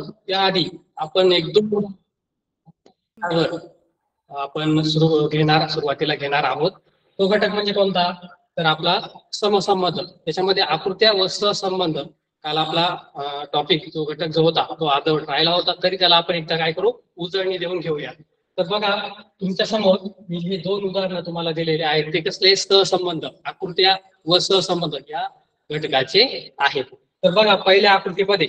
त्याआधी आपण एक दोन आपण सुरू घेणार सुरुवातीला घेणार आहोत. तो घटक म्हणजे कोणता? तर आपला समसंबंध. त्याच्यामध्ये आकृत्या व सहसंबंध. काल आपला टॉपिक जो घटक जो होता तो अर्धवट राहिला होता. तरी त्याला आपण एकदा काय करू? उजळणी देऊन घेऊया. तर बघा तुमच्यासमोर मी हे दोन उदाहरणं तुम्हाला दिलेले आहेत. ते कसले? सहसंबंध. आकृत्या व सहसंबंध या घटकाचे आहेत. तर बघा पहिल्या आकृतीमध्ये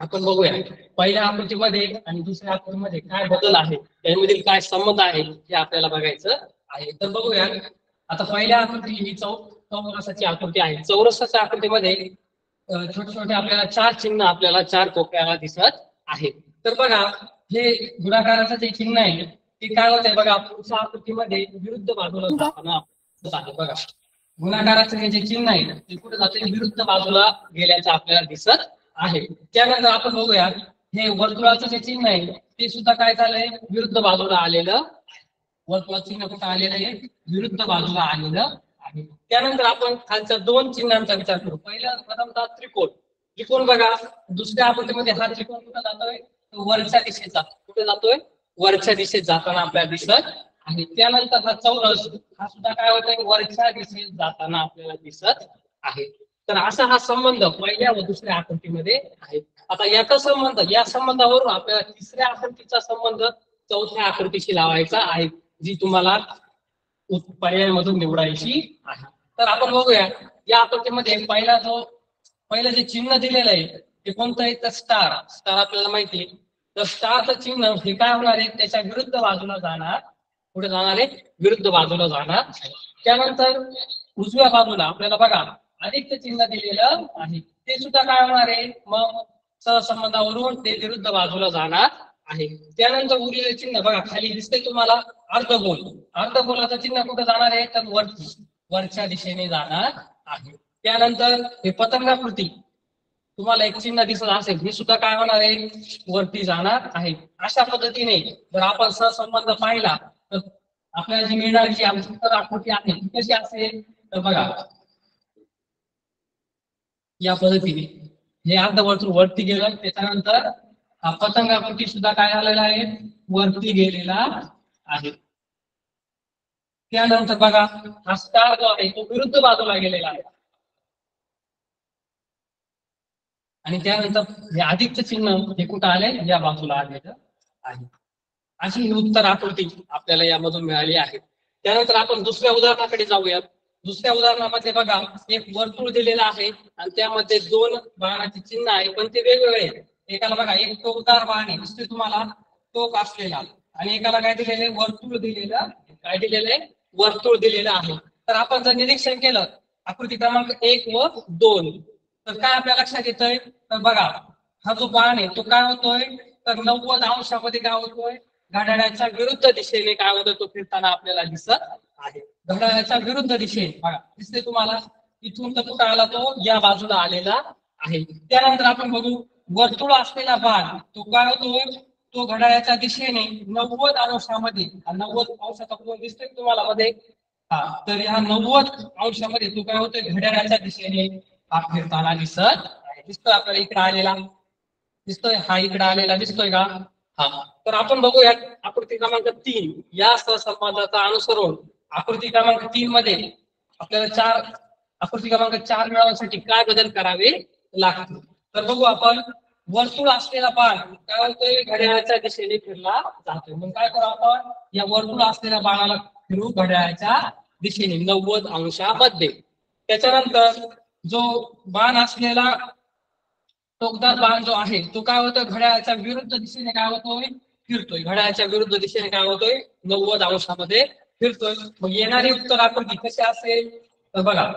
आपण बघूया. पहिल्या आकृतीमध्ये आणि दुसऱ्या आकृतीमध्ये काय बदल आहे? त्यामधील काय संबंध आहे? हे आपल्याला बघायचं आहे. तर बघूया. आता पहिल्या आकृती ही चौ चौरसाची आकृती आहे. चौरसाच्या आकृतीमध्ये छोटे छोटे आपल्याला चार चिन्ह आपल्याला चार कोपऱ्याला दिसत आहे तर बघा हे गुणाकाराचं जे चिन्ह आहे ते काय होत आहे बघा पुढच्या आकृतीमध्ये विरुद्ध बाजूला आहे बघा. गुणाकाराचं हे जे चिन्ह आहे ते कुठे जाते विरुद्ध बाजूला गेल्याचं आपल्याला दिसत आहे. त्यानंतर आपण बघूया हे वर्तुळाचं जे चिन्ह आहे ते सुद्धा काय झालंय? विरुद्ध बाजूला आलेलं वर्तुळाचं चिन्ह कुठं आलेलं आहे? विरुद्ध बाजूला आलेलं आहे. त्यानंतर आपण खालच्या दोन चिन्हांचा विचार करू. पहिलं प्रथमतः त्रिकोण. त्रिकोण बघा दुसऱ्या आकृतीमध्ये हा त्रिकोण कुठं जातोय? वरच्या दिशेचा. कुठे जातोय? वरच्या दिशेत जाताना आपल्याला दिसत आहे. त्यानंतर हा चौरस हा सुद्धा काय होतोय? वरच्या दिशेत जाताना आपल्याला दिसत आहे. तर असा हा संबंध पहिल्या व दुसऱ्या आकृतीमध्ये आहे. आता याचा संबंध या संबंधावरून आपल्याला तिसऱ्या आकृतीचा संबंध चौथ्या आकृतीशी लावायचा आहे जी तुम्हाला पर्यायामधून निवडायची आहे. तर आपण बघूया या आकृतीमध्ये पहिला जो पहिलं जे चिन्ह दिलेलं आहे ते कोणतं आहे? तर स्टार. स्टार आपल्याला माहिती आहे. तर स्टारचं चिन्ह हे काय होणार आहे? त्याच्या विरुद्ध बाजूला जाणार पुढे जाणार आहे विरुद्ध बाजूला जाणार. त्यानंतर उजव्या बाजूला आपल्याला बघा अधिक चिन्ह दिलेलं आहे. ते सुद्धा काय होणार आहे? मग सहसंबंधावरून ते विरुद्ध बाजूला जाणार आहे. त्यानंतर उरलेलं चिन्ह बघा खाली दिसते तुम्हाला अर्धगोल. अर्धगोलाचं चिन्ह कुठं जाणार आहे? तर वर वरच्या दिशेने जाणार आहे. त्यानंतर हे पतंगाकृती. तुम्हाला एक चिन्ह दिसत असेल हे सुद्धा काय होणार आहे? वरती जाणार आहे. अशा पद्धतीने जर आपण सहसंबंध पाहिला तर आपल्याला जी मिळणारी जी आकृती आहे कशी असेल? तर बघा या पद्धतीने. हे अर्धवर्तुळ वरती गेलं त्याच्यानंतर हा सुद्धा काय झालेला आहे? वरती गेलेला आहे. त्यानंतर बघा हा स्टार जो आहे तो विरुद्ध बाजूला गेलेला आहे. आणि त्यानंतर हे अधिकचं चिन्ह हे कुठं आले या बाजूला आलेलं आहे. अशी ही उत्तर आकृती आपल्याला यामधून मिळाली आहे. त्यानंतर आपण दुसऱ्या उदाहरणाकडे जाऊयात. दुसऱ्या उदाहरणामध्ये बघा एक वर्तुळ दिलेलं आहे आणि त्यामध्ये दोन बाणाचे चिन्ह आहे पण ते वेगवेगळे एकाला बघा एक टोकदार बाण आहे दिसते तुम्हाला टोक असलेला. आणि एकाला काय दिलेलं वर्तुळ दिलेलं काय दिलेलं आहे? वर्तुळ दिलेलं आहे. तर आपण जर निरीक्षण केलं आकृती क्रमांक एक व दोन तर काय आपल्या लक्षात येतंय? तर बघा हा जो बाण आहे तो काय होतोय? तर नव्वद अंशामध्ये काय होतोय? घड्याळाच्या विरुद्ध दिशेने काय होतोय? तो फिरताना आपल्याला दिसत आहे. घड्याळाच्या विरुद्ध दिशेने बघा दिसते तुम्हाला? इथून तर कळाला तो या बाजूला आलेला आहे. त्यानंतर आपण बघू वर्तुळ असलेला भाग तो काय होतोय तो घड्याळाच्या दिशेने नव्वद अंशामध्ये नव्वद अंशाचा कोण दिसतोय तुम्हाला मध्ये? हा तर ह्या नव्वद अंशामध्ये तो काय होतोय? घड्याळाच्या दिशेने हा फिरताना दिसत आहे. दिसतोय आपल्याला इकडे आलेला? दिसतोय? हा इकडे आलेला दिसतोय का? हा. तर आपण बघूया आकृती क्रमांक तीन या सहसंबंधाचा अनुसरून आकृती क्रमांक तीन मध्ये आपल्याला चार आकृती क्रमांक चार मिळवण्यासाठी काय बदल करावे लागतील? तर बघू आपण वर्तुळ असलेला बाण काय होतोय घड्याळाच्या दिशेने फिरला जातोय. मग काय करू आपण? या वर्तुळ असलेल्या बाणाला फिरू घड्याळाच्या दिशेने नव्वद अंशामध्ये. त्याच्यानंतर जो बाण असलेला टोकदार बाण जो आहे तो काय होतोय? घड्याळाच्या विरुद्ध दिशेने काय होतोय? फिरतोय. घड्याळाच्या विरुद्ध दिशेने काय होतोय? नव्वद अंशामध्ये फिरतोय मग येणारी उत्तर आकृती कशी असेल तर बघा.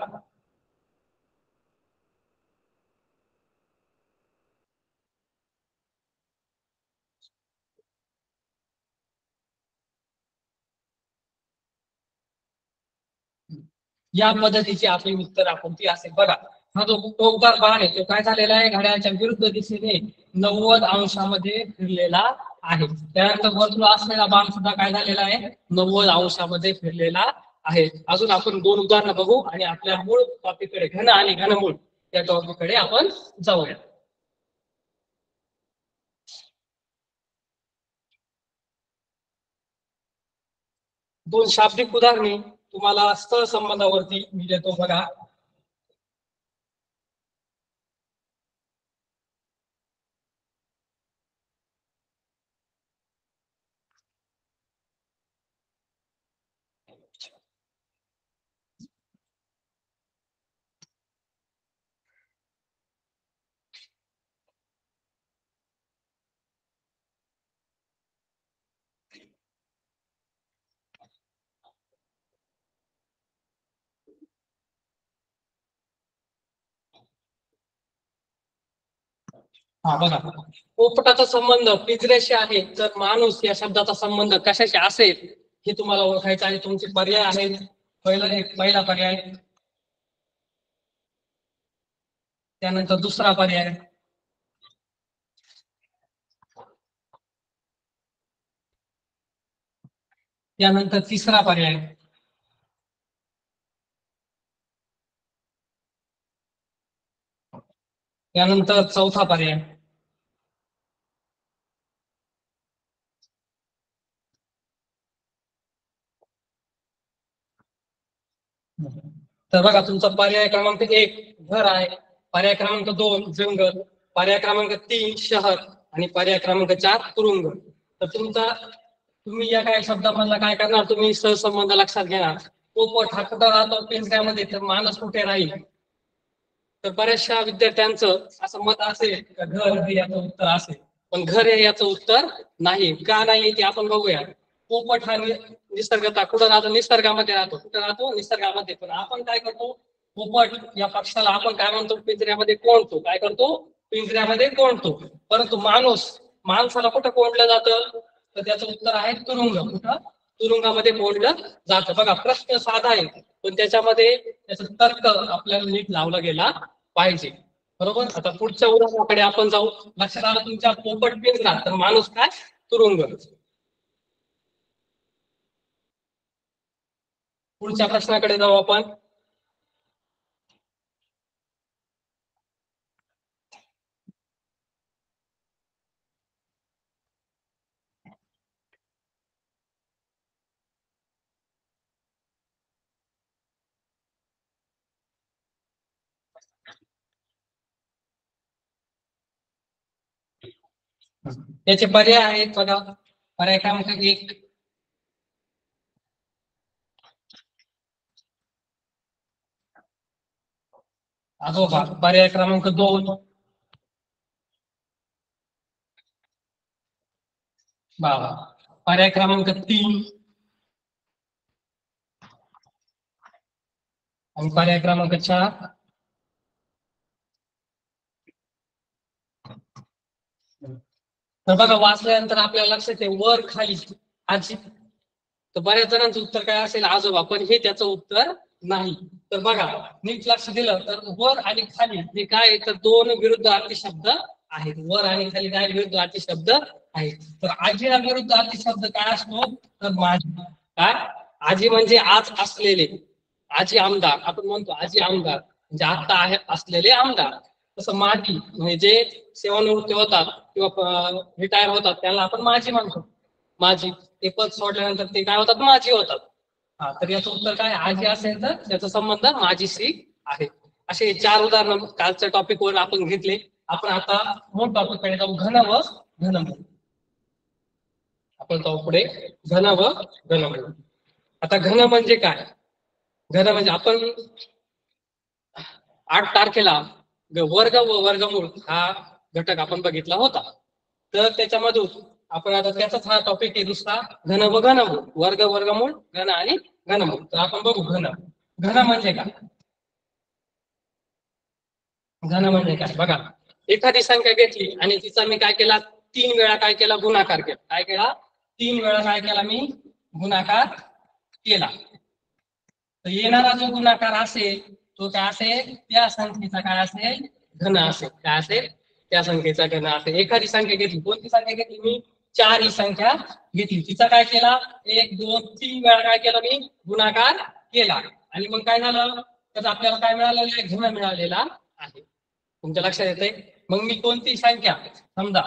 या पद्धतीची आपली उत्तर आकृती असेल. बघा हा जो टोकदार बाण आहे तो काय झालेला आहे? घड्याळच्या विरुद्ध दिशेने नव्वद अंशामध्ये फिरलेला आहे. त्यानंतर वर्तुळ असलेला बाण सुद्धा काय झालेला आहे? नव्वद अंशामध्ये फिरलेला आहे. अजून आपण दोन उदाहरणं बघू आणि आपल्या मूळ टॉपिककडे घन आणि घनमूळ या टॉपिककडे आपण जाऊया. दोन शाब्दिक उदाहरणे तुम्हाला स्थळ संबंधावरती मी देतो बघा. हा बघा. पोपटाचा संबंध पिंजऱ्याशी आहे तर माणूस या शब्दाचा संबंध कशाशी असेल हे तुम्हाला ओळखायचं आहे. तुमचे पर्याय आहेत. पहिला एक पहिला पर्याय. त्यानंतर दुसरा पर्याय. त्यानंतर तिसरा पर्याय. त्यानंतर चौथा पर्याय. तर बघा तुमचा पर्याय क्रमांक एक घर आहे. पर्याय क्रमांक दोन जंगल. पर्याय क्रमांक तीन शहर. आणि पर्याय क्रमांक चार तुरुंग. तर तुमचा तुम्ही या काय शब्दामधला काय करणार? तुम्ही सहसंबंध लक्षात घेणार. पोपट हा कुठं राहतो? पिंजऱ्यामध्ये. तर माणूस कुठे राहील? तर बऱ्याचशा विद्यार्थ्यांचं असं मत असेल का घर हे याचं उत्तर असेल. पण घर हे याचं उत्तर नाही. का नाही ते आपण बघूया. पोपट हा नि- निसर्गता कुठं राहतो? निसर्गामध्ये राहतो. कुठं राहतो? निसर्गामध्ये. पण आपण काय करतो? पोपट या पक्षाला आपण काय म्हणतो? पिंजऱ्यामध्ये कोणतो काय करतो? पिंजऱ्यामध्ये कोणतो परंतु माणूस माणसाला कुठं कोंडलं जातं? तर त्याचं उत्तर आहे तुरुंग. कुठं? तुरुंगामध्ये कोंडलं जातं. बघा प्रश्न साधा आहे. पण त्याच्यामध्ये त्याचा तर्क आपल्याला नीट लावला गेला पाहिजे. बरोबर? आता पुढच्या उदाहरणाकडे आपण जाऊ. लक्षात आलं तुमच्या पोपट पिंजरा. तर माणूस काय? तुरुंग पुढच्या प्रश्नाकडे जाऊ आपण. त्याचे पर्याय आहेत बघा. पर्याय क्रमांक एक. आजोबा पर्याय क्रमांक दोन बाबा पर्याय क्रमांक तीन आणि पर्याय क्रमांक चार तर बघा वाचल्यानंतर आपल्याला लक्षात आहे वर खाली आजी तर बऱ्याच जणांचं उत्तर काय असेल आजोबा पण हे त्याचं उत्तर नाही तर बघा नीट लक्ष दिलं तर वर आणि खाली हे काय तर दोन विरुद्ध अर्थी शब्द आहेत. वर आणि खाली काय विरुद्ध अर्थी शब्द आहेत. तर आजी हा विरुद्ध अर्थी शब्द काय असतो? तर माझी. काय? आजी म्हणजे आज असलेले आजी आमदार. आपण म्हणतो आजी आमदार. म्हणजे आता आहे असलेले आमदार. तसं माजी म्हणजे जे सेवानिवृत्ती होतात किंवा रिटायर होतात त्याला आपण माझी म्हणतो. माझी ते पद सोडल्यानंतर ते काय होतात? माझी होतात. हा तर याचं उत्तर काय? आजी असेल तर त्याचा संबंध माझीशी आहे. असे चार उदाहरण कालच्या टॉपिक वर आपण घेतले. आपण आता मूळ टॉपिककडे जाऊ. घन व घनमूळ. आपण जाऊ पुढे. घन व घनमूळ. आता घन म्हणजे काय? घन म्हणजे आपण आठ तारखेला वर्ग व वर्गमूळ हा घटक आपण बघितला होता. तर त्याच्यामधून आपण आता त्याचाच हा टॉपिक आहे दुसरा. घन व घनमूळ वर्ग वर्गमूळ घन आणि घनमूळ. तर आपण बघू घन. घन म्हणजे काय? घन म्हणजे काय? बघा. एखादी संख्या घेतली आणि तिचा मी काय केला? तीन वेळा काय केला? गुणाकार केला. काय केला? तीन वेळा काय केला मी? गुणाकार केला. तर येणारा जो गुणाकार असेल तो काय असेल? त्या संख्येचा काय असेल? घन असेल. काय असेल? त्या संख्येचा घन असेल. एखादी संख्या घेतली. कोणती संख्या घेतली मी? चार ही संख्या घेतली. तिचा काय केला? एक दोन तीन वेळा काय केला मी? गुणाकार केला. आणि मग काय झालं? तर आपल्याला काय मिळालेलं आहे? घन मिळालेला आहे. तुमच्या लक्षात येते मग मी कोणती संख्या? समजा.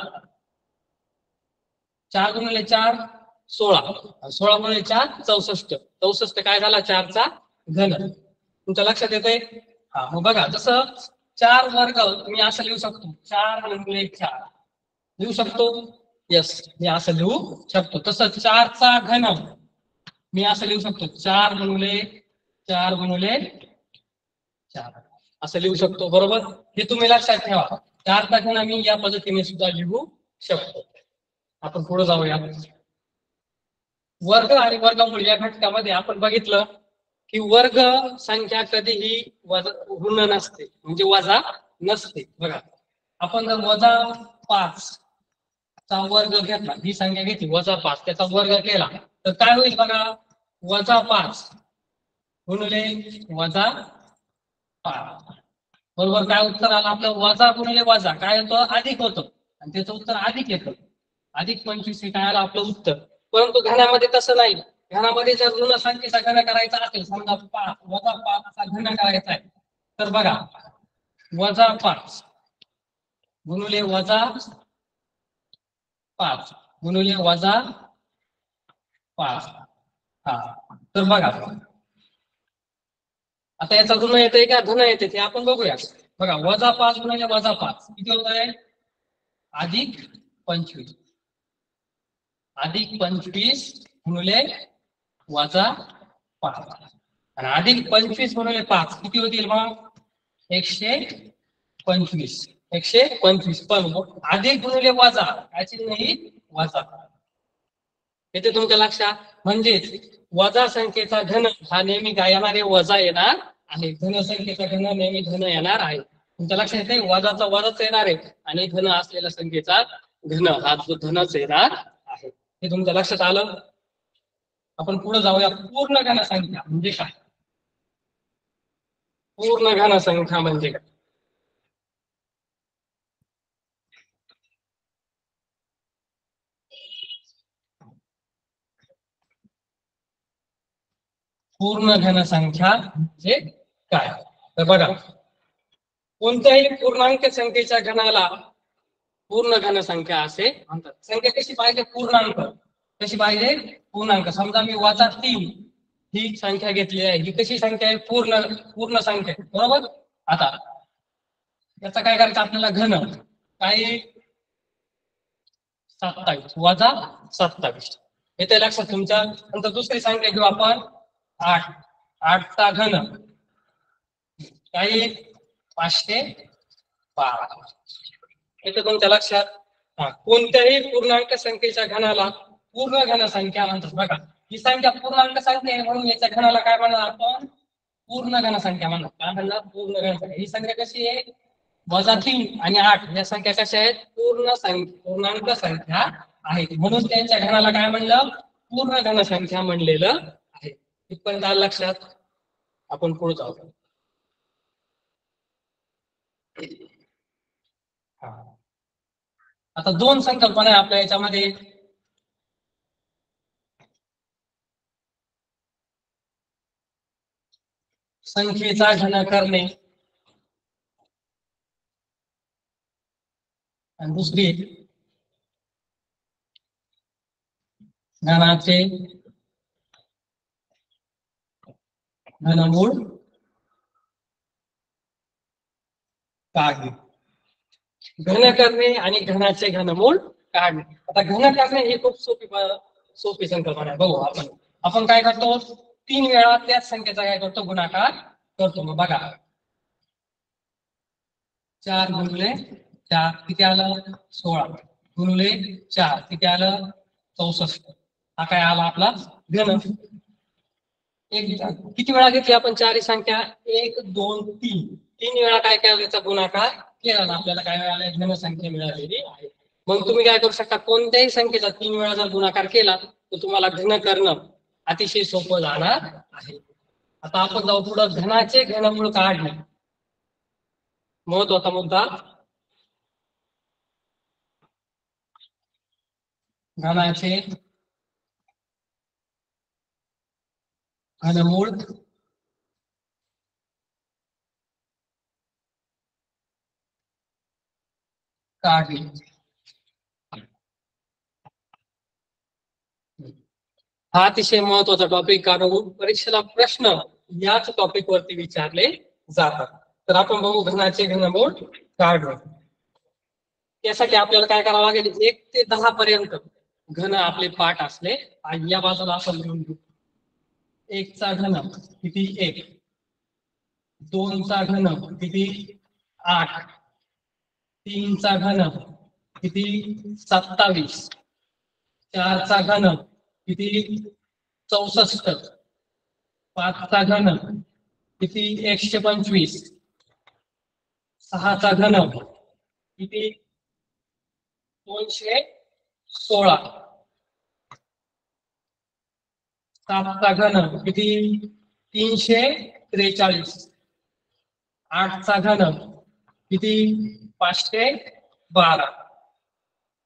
चार गुणले चार सोळा. सोळा गुणले चार चौसष्ट. चौसष्ट काय झाला? चारचा घन. तुमच्या लक्षात येतंय? हा मग बघा. जसं चार वर्ग मी असं लिहू शकतो. चार गुणले चार. लिहू शकतो? यस मी असं लिहू शकतो. तसं चारचा घन मी असं लिहू शकतो. चार गुणिले चार गुणिले चार. असं लिहू शकतो बरोबर? हे तुम्ही लक्षात ठेवा. चारचा घन मी या पद्धतीने सुद्धा लिहू शकतो. आपण पुढे जाऊया. वर्ग आणि वर्गमूळ या घटकामध्ये आपण बघितलं की वर्ग संख्या कधीही वजा ऋण नसते. म्हणजे वजा नसते. बघा. आपण जर वजा पाच चा वर्ग घेतला. ही संख्या घेतली. वजा पाच. त्याचा वर्ग केला. तर काय होईल बघा? वजा पाच गुणले वजा पाच. बरोबर काय उत्तर आलं आपलं? वजा गुणले वजा. काय होतं? अधिक होतं. आणि त्याचं उत्तर अधिक येतं. अधिक पंचवीस हे काय आलं? आपलं उत्तर. परंतु घनामध्ये तसं नाही. घनामध्ये जर ऋण संख्येचा घन करायचा असेल समजा पाच वजा पाचचा घन करायचा आहे. तर बघा. वजा पाच गुणुले वजा पाच. गुणुले वजा पाच. हा. तर बघा. आता याचा ऋण येतंय का? धन येते ते आपण बघूया. बघा वजा पाच गुणिले वजा पाच. किती होत आहे अधिक पंचवीस. अधिक पंचवीस गुणिले वजा पाच. आणि अधिक पंचवीस गुणिले पाच किती होतील मग? एकशे पंचवीस. एकशे पंचवीस. पण अधिक गुणिले वजा. याची नाही वजा. येते तुमच्या लक्षात? म्हणजेच वजा संख्येचा घन हा नेहमी काय येणार आहे? वजा येणार आहे. धन संख्येचा घन नेहमी धन येणार आहे. तुमच्या लक्षात येते वजाचा वजाच येणार आहे. आणि धन असलेल्या संख्येचा घन हा जो धनच येणार आहे. हे तुमच्या लक्षात आलं? आपण पुढे जाऊया. पूर्ण घन संख्या म्हणजे काय? पूर्ण घन संख्या म्हणजे काय? पूर्ण घन संख्या म्हणजे काय? तर बघा कोणत्याही पूर्णांक संख्येच्या घनाला पूर्ण घन संख्या असे म्हणतात. संख्या कशी पाहिजे? पूर्णांक. कशी पाहिजे? पूर्णांक. समजा मी वाचा तीन ही संख्या घेतली आहे. ही कशी संख्या आहे? पूर्ण पूर्ण संख्या आहे. बरोबर? आता याचा काय करायचं? आपल्याला घन काय? सत्तावीस. वजा सत्तावीस. येते लक्षात तुमच्या. नंतर दुसरी संख्या घेऊ आपण. आठ आठचा घन. काही पाचशे बारा. येते तुमच्या लक्षात. हा कोणत्याही पूर्णांक संख्येच्या घनाला पूर्ण घन संख्या म्हणतात. बघा ही संख्या पूर्णांक संख्या आहे म्हणून याच्या घनाला काय म्हणणार आपण? पूर्ण घन संख्या म्हणतात. काय म्हणणार? पूर्ण घन संख्या ही संख्या कशी आहे? वजा तीन आणि आठ या संख्या कशा आहेत? पूर्ण संख्या पूर्णांक संख्या आहेत. म्हणून त्यांच्या घनाला काय म्हणलं? पूर्ण घन संख्या म्हणलेलं इथपर्यंत आलं लक्षात. आपण पुढे जाऊ. हा. आता दोन संकल्पना आहे आपल्या याच्यामध्ये. संख्येचा घन करणे. आणि दुसरी घनाचे घनमूळ काढणे घन करणे आणि घनाचे घनमूळ काढणे आता घन करणे ही खूप सोपी सोपी संकल्पना आहे. बघू आपण. आपण काय करतो? तीन वेळा त्याच संख्येचा काय करतो? गुणाकार करतो. मग बघा. चार गुणले चार. किती आलं? सोळा. गुणले चार. किती आलं? चौसष्ट. हा काय आला आपला? घन. एक किती वेळा घेतली आपण चार ही संख्या एक दोन तीन. तीन वेळा काय काय याचा गुणाकार? केला आपल्याला काय वेळा घन संख्या मिळालेली आहे. मग तुम्ही काय करू शकता? कोणत्याही संख्येचा तीन वेळा जर गुणाकार केला तर तुम्हाला घन करणं अतिशय सोपं जाणार आहे. आता आपण जाऊ पुढं. घनाचे घनमूळ काढणे. महत्त्वाचा मुद्दा. घनाचे घनमूळ काढणे हा अतिशय महत्त्वाचा टॉपिक कारण परीक्षेला प्रश्न याच टॉपिक वरती विचारले जातात. तर आपण बघू घनाचे घनमूळ काढून. त्यासाठी आपल्याला काय करावं लागेल? एक ते दहा पर्यंत घन आपले पाठ असले. आणि या बाजूला आपण लिहून घेऊ. एकचा घन किती? एक. दोनचा घन किती? आठ. तीनचा घन किती? सत्तावीस. चारचा घन किती? चौसष्ट. पाचचा घन किती? एकशे पंचवीस. सहाचा घन किती? दोनशे सोळा. सातचा घन किती? तीनशे त्रेचाळीस. आठचा घन किती? पाचशे बारा.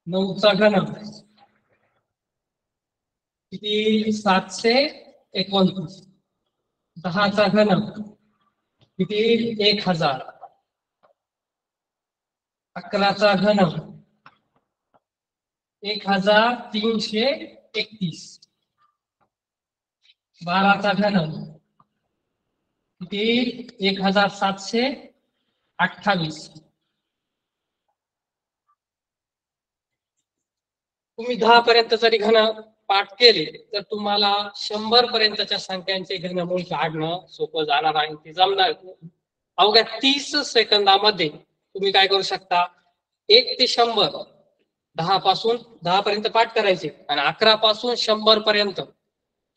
नऊचा घन किती? सातशे एकोणतीस. दहाचा घन किती? एक हजार. अकराचा घन एक हजार तीनशे एकतीस. बाराचा घन. किती एक हजार सातशे अठ्ठावीस. तुम्ही दहा पर्यंत जरी घन पाठ केले तर तुम्हाला शंभर पर्यंतच्या संख्यांचे घनमूळ काढणं सोपं जाणार आहे ते जमणार. अवघ्या तीस सेकंदामध्ये तुम्ही काय करू शकता? एक ते शंभर. दहा पासून दहा पर्यंत पाठ करायचे आणि अकरा पासून शंभर पर्यंत.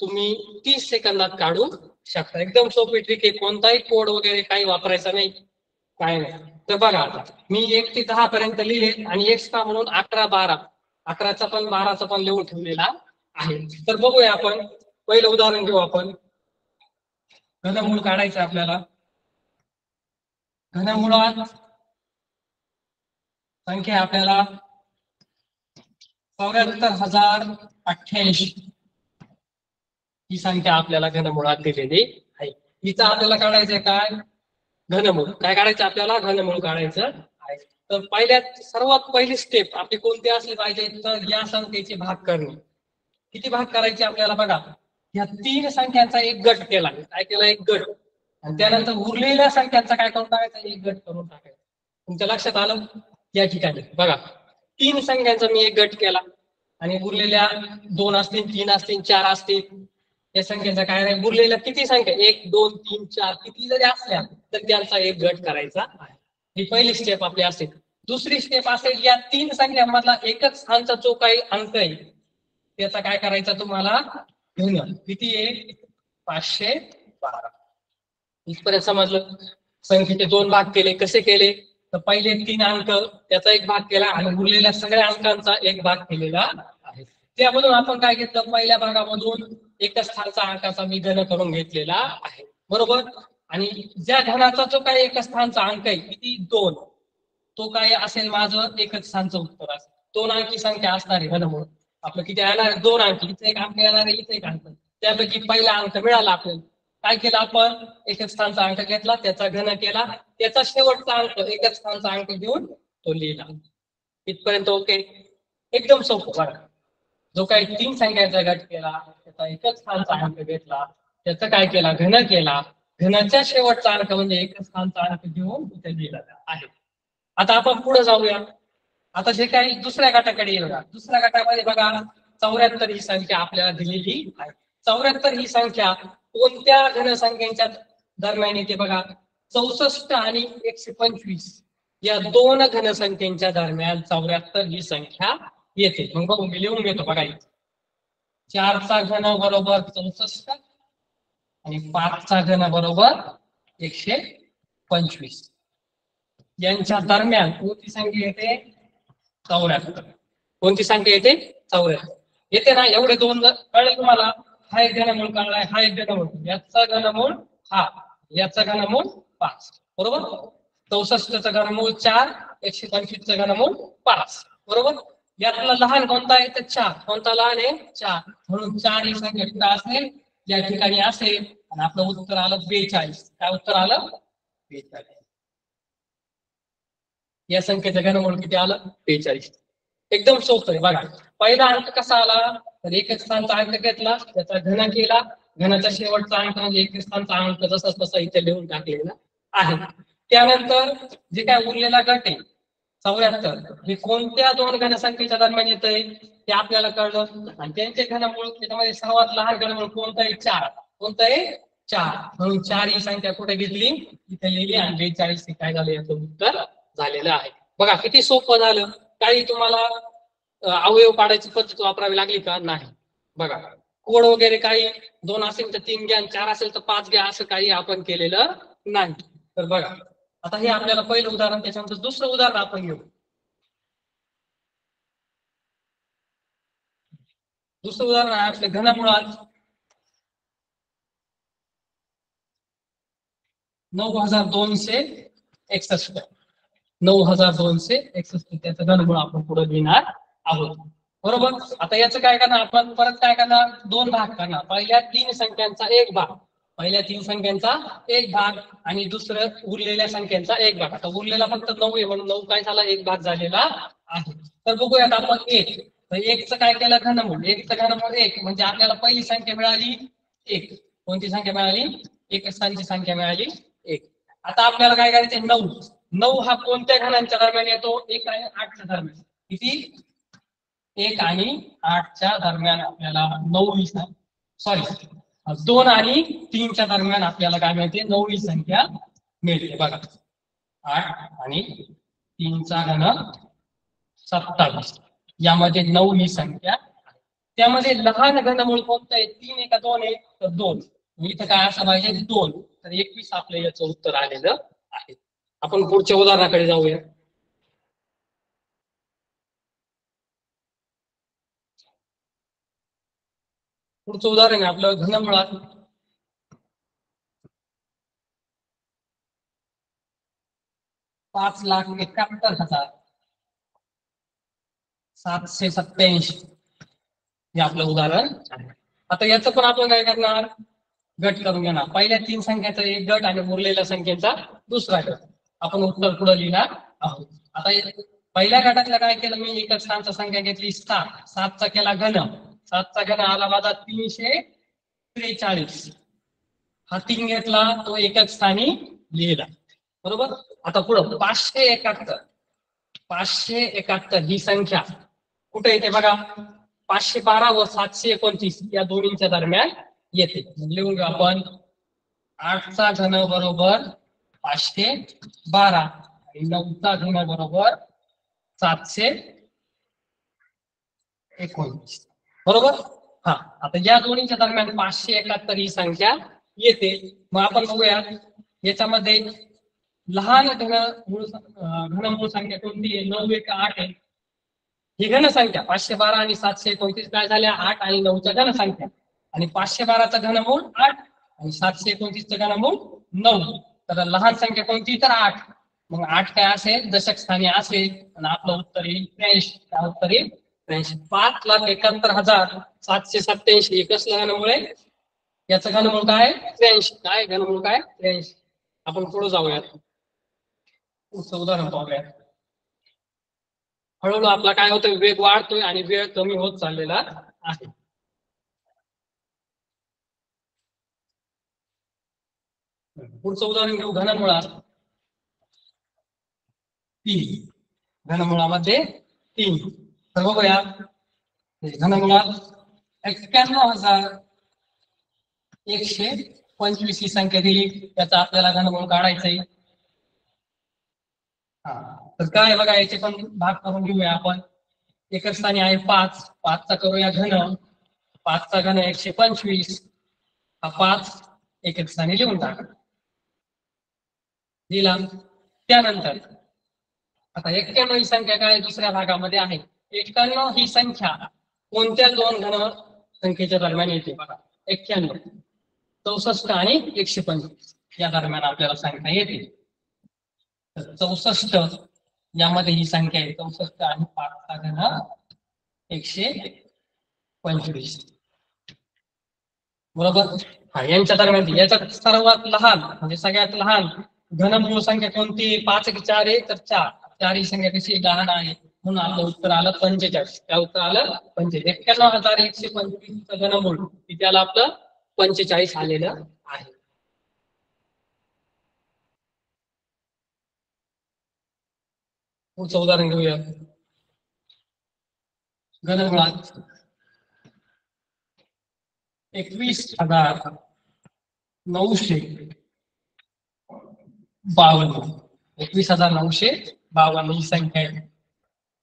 तुम्ही तीस सेकंदात काढू शकता. एकदम सोपी ट्रिक आहे. कोणताही कोड वगैरे काही वापरायचा नाही. काय नाही. तर बघा आता मी एक ते दहा पर्यंत लिहिले आणि एक्स्ट्रा म्हणून अकरा बारा. अकराचा पण बाराचा पण लिहून ठेवलेला आहे. तर बघूया आपण. पहिलं उदाहरण घेऊ आपण. घनमूळ काढायचं आपल्याला. घनमुळात संख्या आपल्याला चौऱ्याहत्तर हजार अठ्ठ्याऐंशी. ही संख्या आपल्याला घनमुळात दिलेली आहे. हिचा आपल्याला काढायचंय काय? घनमूळ. काय काढायचं आपल्याला? घनमूळ काढायचं आहे. तर पहिल्या सर्वात पहिली स्टेप आपली कोणती असली पाहिजे? तर या संख्येचे भाग करणे. किती भाग करायचे आपल्याला बघा? या तीन संख्यांचा एक गट केला. काय केला? एक गट. आणि त्यानंतर उरलेल्या संख्यांचा काय करून टाकायचा? एक गट करून टाकायचा. तुमच्या लक्षात आलं? या ठिकाणी. बघा. तीन संख्यांचा मी एक गट केला. आणि उरलेल्या दोन असतील तीन असतील चार असतील या संख्येचा काय नाही उरलेल्या किती संख्या? एक दोन तीन चार किती जरी असल्या तर त्यांचा एक गट करायचा आहे. ही पहिली स्टेप आपली असेल. दुसरी स्टेप असेल या तीन संख्यांमधला एकच स्थानचा जो काही अंक आहे त्याचा काय करायचा तुम्हाला? घेऊन किती आहे? पाचशे बारा. इथपर्यंत समजलं? संख्येचे दोन भाग केले. कसे केले? तर पहिले तीन अंक त्याचा एक भाग केला आणि उरलेल्या सगळ्या अंकांचा एक भाग केलेला आहे. त्यामधून आपण काय घेतलं? पहिल्या भागामधून एकच स्थानचा अंकाचा मी घन करून घेतलेला आहे. बरोबर? आणि ज्या घनाचा जो काय एक स्थानचा अंक आहे किती? दोन. तो काय असेल माझं? एकच स्थानचं उत्तर असेल. दोन अंकी संख्या असणार आहे म्हणून. आपलं किती येणार दोन अंकी. इथे एक अंक येणार आहे इथे एक अंक. त्यापैकी पहिला अंक मिळाला आपल्याला. काय केलं आपण? एकच स्थानचा अंक घेतला त्याचा घन केला. त्याचा शेवटचा अंक एकच स्थानचा अंक घेऊन तो लिहिला. इथपर्यंत ओके? एकदम सोपं बरं. जो काही तीन संख्यांचा गट केला त्याचा एकच स्थानचा अंक घेतला त्याचा काय केला? घन केला. घनाच्या शेवटचा अंक म्हणजे एकच स्थानचा अंक घेऊन तिथे लिहिला आहे. आता आपण पुढे जाऊया. आता जे काही दुसऱ्या गटाकडे येऊ दुसऱ्या गटामध्ये बघा चौऱ्याहत्तर ही संख्या आपल्याला दिलेली आहे. चौऱ्याहत्तर ही संख्या कोणत्या घनसंख्येच्या दरम्यान येते बघा? चौसष्ट आणि एकशे पंचवीस या दोन घनसंख्येच्या दरम्यान चौऱ्याहत्तर ही संख्या येते. मग बघू मी लिहून घेतो बघा चारचा घन बरोबर चौसष्ट आणि पाचचा घन बरोबर एकशे पंचवीस. यांच्या दरम्यान कोणती संख्या येते? चौऱ्याहत्तर. कोणती संख्या येते? चौऱ्याहत्तर. येते ना एवढे दोन कळले तुम्हाला? हा एक घनमूळ कळलाय हा एक घनमूळ. याचा घनमूळ हा याचा घनमूळ पाच. बरोबर? चौसष्टचा घनमूळ चार एकशे पंचवीसचा घनमूळ पाच. बरोबर? यातला लहान कोणता आहे तर चार. कोणता लहान आहे? चार. म्हणून चार ही संख्या असेल या ठिकाणी असेल आणि आपलं उत्तर आलं बेचाळीस. काय उत्तर आलं? बेचाळीस. या संख्येचं घनमूळ किती आलं? बेचाळीस. एकदम सोपं आहे. बघा पहिला अंक कसा आला? तर एकच स्थानचा अंक घेतला त्याचा घन केला. घनाचा शेवटचा अंक म्हणजे एक स्थानचा अंक जसा तसा इथे लिहून टाकलेला आहे. त्यानंतर जे काय उरलेला गट आहे चौऱ्याहत्तर हे कोणत्या दोन घनसंख्येच्या दरम्यान येत आहे ते आपल्याला कळलं. आणि त्यांचे घनमूळ त्याच्यामध्ये सर्वात लहान घनमूळ कोणतं आहे चार. कोणतं आहे चार. म्हणून चार ही संख्या कुठे घेतली? इथे लिहिली आणि बेचाळीस काय झालं? याचं उत्तर झालेलं आहे. बघा किती सोपं झालं. काही तुम्हाला अवयव पाडायची पद्धत वापरावी लागली का? नाही. बघा कोड वगैरे काही दोन असेल तर तीन घ्या. आणि चार असेल तर पाच घ्या. असं काही आपण केलेलं नाही. तर बघा आता हे आपल्याला पहिलं उदाहरण त्याच्यानंतर दुसरं उदाहरण आपण घेऊ. दुसरं उदाहरण आहे आपल्या घनमुळात. नऊ हजार दोनशे एकसष्ट. नऊ हजार दोनशे एकसष्ट. त्याचं घनमुळ आपण पुढे लिहिणार आहोत. बरोबर? आता याचं काय करणार आपण? परत काय करणार? दोन भाग करणार. पहिल्या तीन संख्यांचा एक भाग. पहिल्या तीन संख्यांचा एक भाग आणि दुसरं उरलेल्या संख्यांचा एक भाग. आता उरलेला फक्त नऊ आहे म्हणून नऊ काय झाला? एक भाग झालेला आहे. तर बघूयात आपण एक. तर एकचं काय केलं घनमूळ? एकचं घनमूळ एक. म्हणजे आपल्याला पहिली संख्या मिळाली एक. कोणती संख्या मिळाली? एक. स्थानची संख्या मिळाली एक. आता आपल्याला काय करायचं नऊ. नऊ हा कोणत्या घनांच्या दरम्यान येतो? एक आणि आठच्या दरम्यान. किती? एक आणि आठच्या दरम्यान आपल्याला नऊ सॉरी दोन आणि तीनच्या दरम्यान आपल्याला काय मिळते? नऊ ही संख्या मिळते बघा. आठ आणि तीनचा घन सत्तावीस. यामध्ये नऊ ही संख्या त्यामध्ये लहान घनमूळ कोणतं आहे? तीन एका दोन आहे तर दोन. इथं काय असं पाहिजे? दोन. तर एकवीस आपलं याचं उत्तर आलेलं आहे. आपण पुढच्या उदाहरणाकडे जाऊया. पुढचं उदाहरण आहे आपलं घनमळा पाच लाख एकाहत्तर हजार सातशे सत्याऐंशी हे आपलं उदाहरण आता याचं पण आपण काय करणार? गट करून घेणार. पहिल्या तीन संख्याचा एक गट आणि उरलेल्या संख्येचा दुसरा गट. आपण उत्तर पुढे लिहिणार आहोत. आता पहिल्या गटातल्या काय केलं? मी एकच स्थानचा संख्या घेतली. सात. सातचा केला घन. सातचा घन आला माझा तीनशे त्रेचाळीस. हा तीन घेतला तो एकच स्थानी लिहिला. बरोबर? आता पुढं पाचशे एकाहत्तर. पाचशे एकाहत्तर ही संख्या कुठे येते बघा? पाचशे बारा व सातशे एकोणतीस या दोन्हीच्या दरम्यान येते. लिहून घेऊ आपण. आठचा घन बरोबर पाचशे बारा आणि नऊचा घन बरोबर सातशे एकोणतीस. बरोबर? हा. आता या दोन्हीच्या दरम्यान पाचशे एकाहत्तर ही संख्या येते. मग आपण बघूया याच्यामध्ये लहान घन मूळ घनमूळ संख्या कोणती आहे? नऊ एक आठ आहे. ही घनसंख्या पाचशे बारा आणि सातशे एकोणतीस काय झाल्या? आठ आणि नऊच्या घनसंख्या. आणि पाचशे बाराचं घनमूळ आठ आणि सातशे एकोणतीसचं घनमूळ नऊ. तर लहान संख्या कोणती? तर आठ. मग आठ काय असेल? दशक स्थानी असेल. आणि आपलं उत्तर येईल त्र्याऐंशी. काय उत्तर येईल पाच लाख एकाहत्तर हजार सातशे सत्याऐंशी. एकच घनमुळे याचं घनमूळ काय? त्र्याऐंशी. काय घनमूळ काय? त्र्याऐंशी. आपण पुढे जाऊयात. पुढचं उदाहरण पाहूयात. हळूहळू आपला काय होतोय? वेग वाढतोय आणि वेळ कमी होत चाललेला आहे. पुढचं उदाहरण घेऊ घनमुळा तीन. घनमुळामध्ये तीन. तर बघूया घनमुळात एक्क्याण्णव हजार एकशे पंचवीस ही संख्या दिली त्याचा आपल्याला घनमूळ काढायचंय हा तर काय बघा याचे पण भाग करून घेऊया आपण एकच स्थानी आहे पाच पाचचा करूया घन पाचचा घन एकशे पंचवीस हा पाच एकच स्थानी लिहून टाका लिहिला त्यानंतर आता एक्क्याण्णव ही संख्या काय दुसऱ्या भागामध्ये आहे एक्क्याण्णव ही संख्या कोणत्या दोन घन संख्येच्या दरम्यान येते? बघा एक्क्याण्णव चौसष्ट आणि एकशे पंचवीस या दरम्यान आपल्याला संख्या येते. तर चौसष्ट यामध्ये ही संख्या आहे. चौसष्ट आणि पाचचा घन एकशे पंचवीस. बरोबर? हा यांच्या दरम्यान याच्यात सर्वात लहान म्हणजे सगळ्यात लहान घनमूळ संख्या कोणती? पाच की चार आहे तर चार. चार ही संख्या कशी? लहान आहे. म्हणून आपलं उत्तर आलं पंचेचाळीस. त्या उत्तर आलं? पंचेचाळीस. एक्क्याण्णव हजार एकशे पंचवीस घनमूळ तिथे आलं आपलं पंचेचाळीस आलेलं आहे. पुढचं उदाहरण घेऊया. घनमुळात एकवीस हजार नऊशे बावन्न. एकवीस हजार नऊशे बावन्न ही संख्या आहे.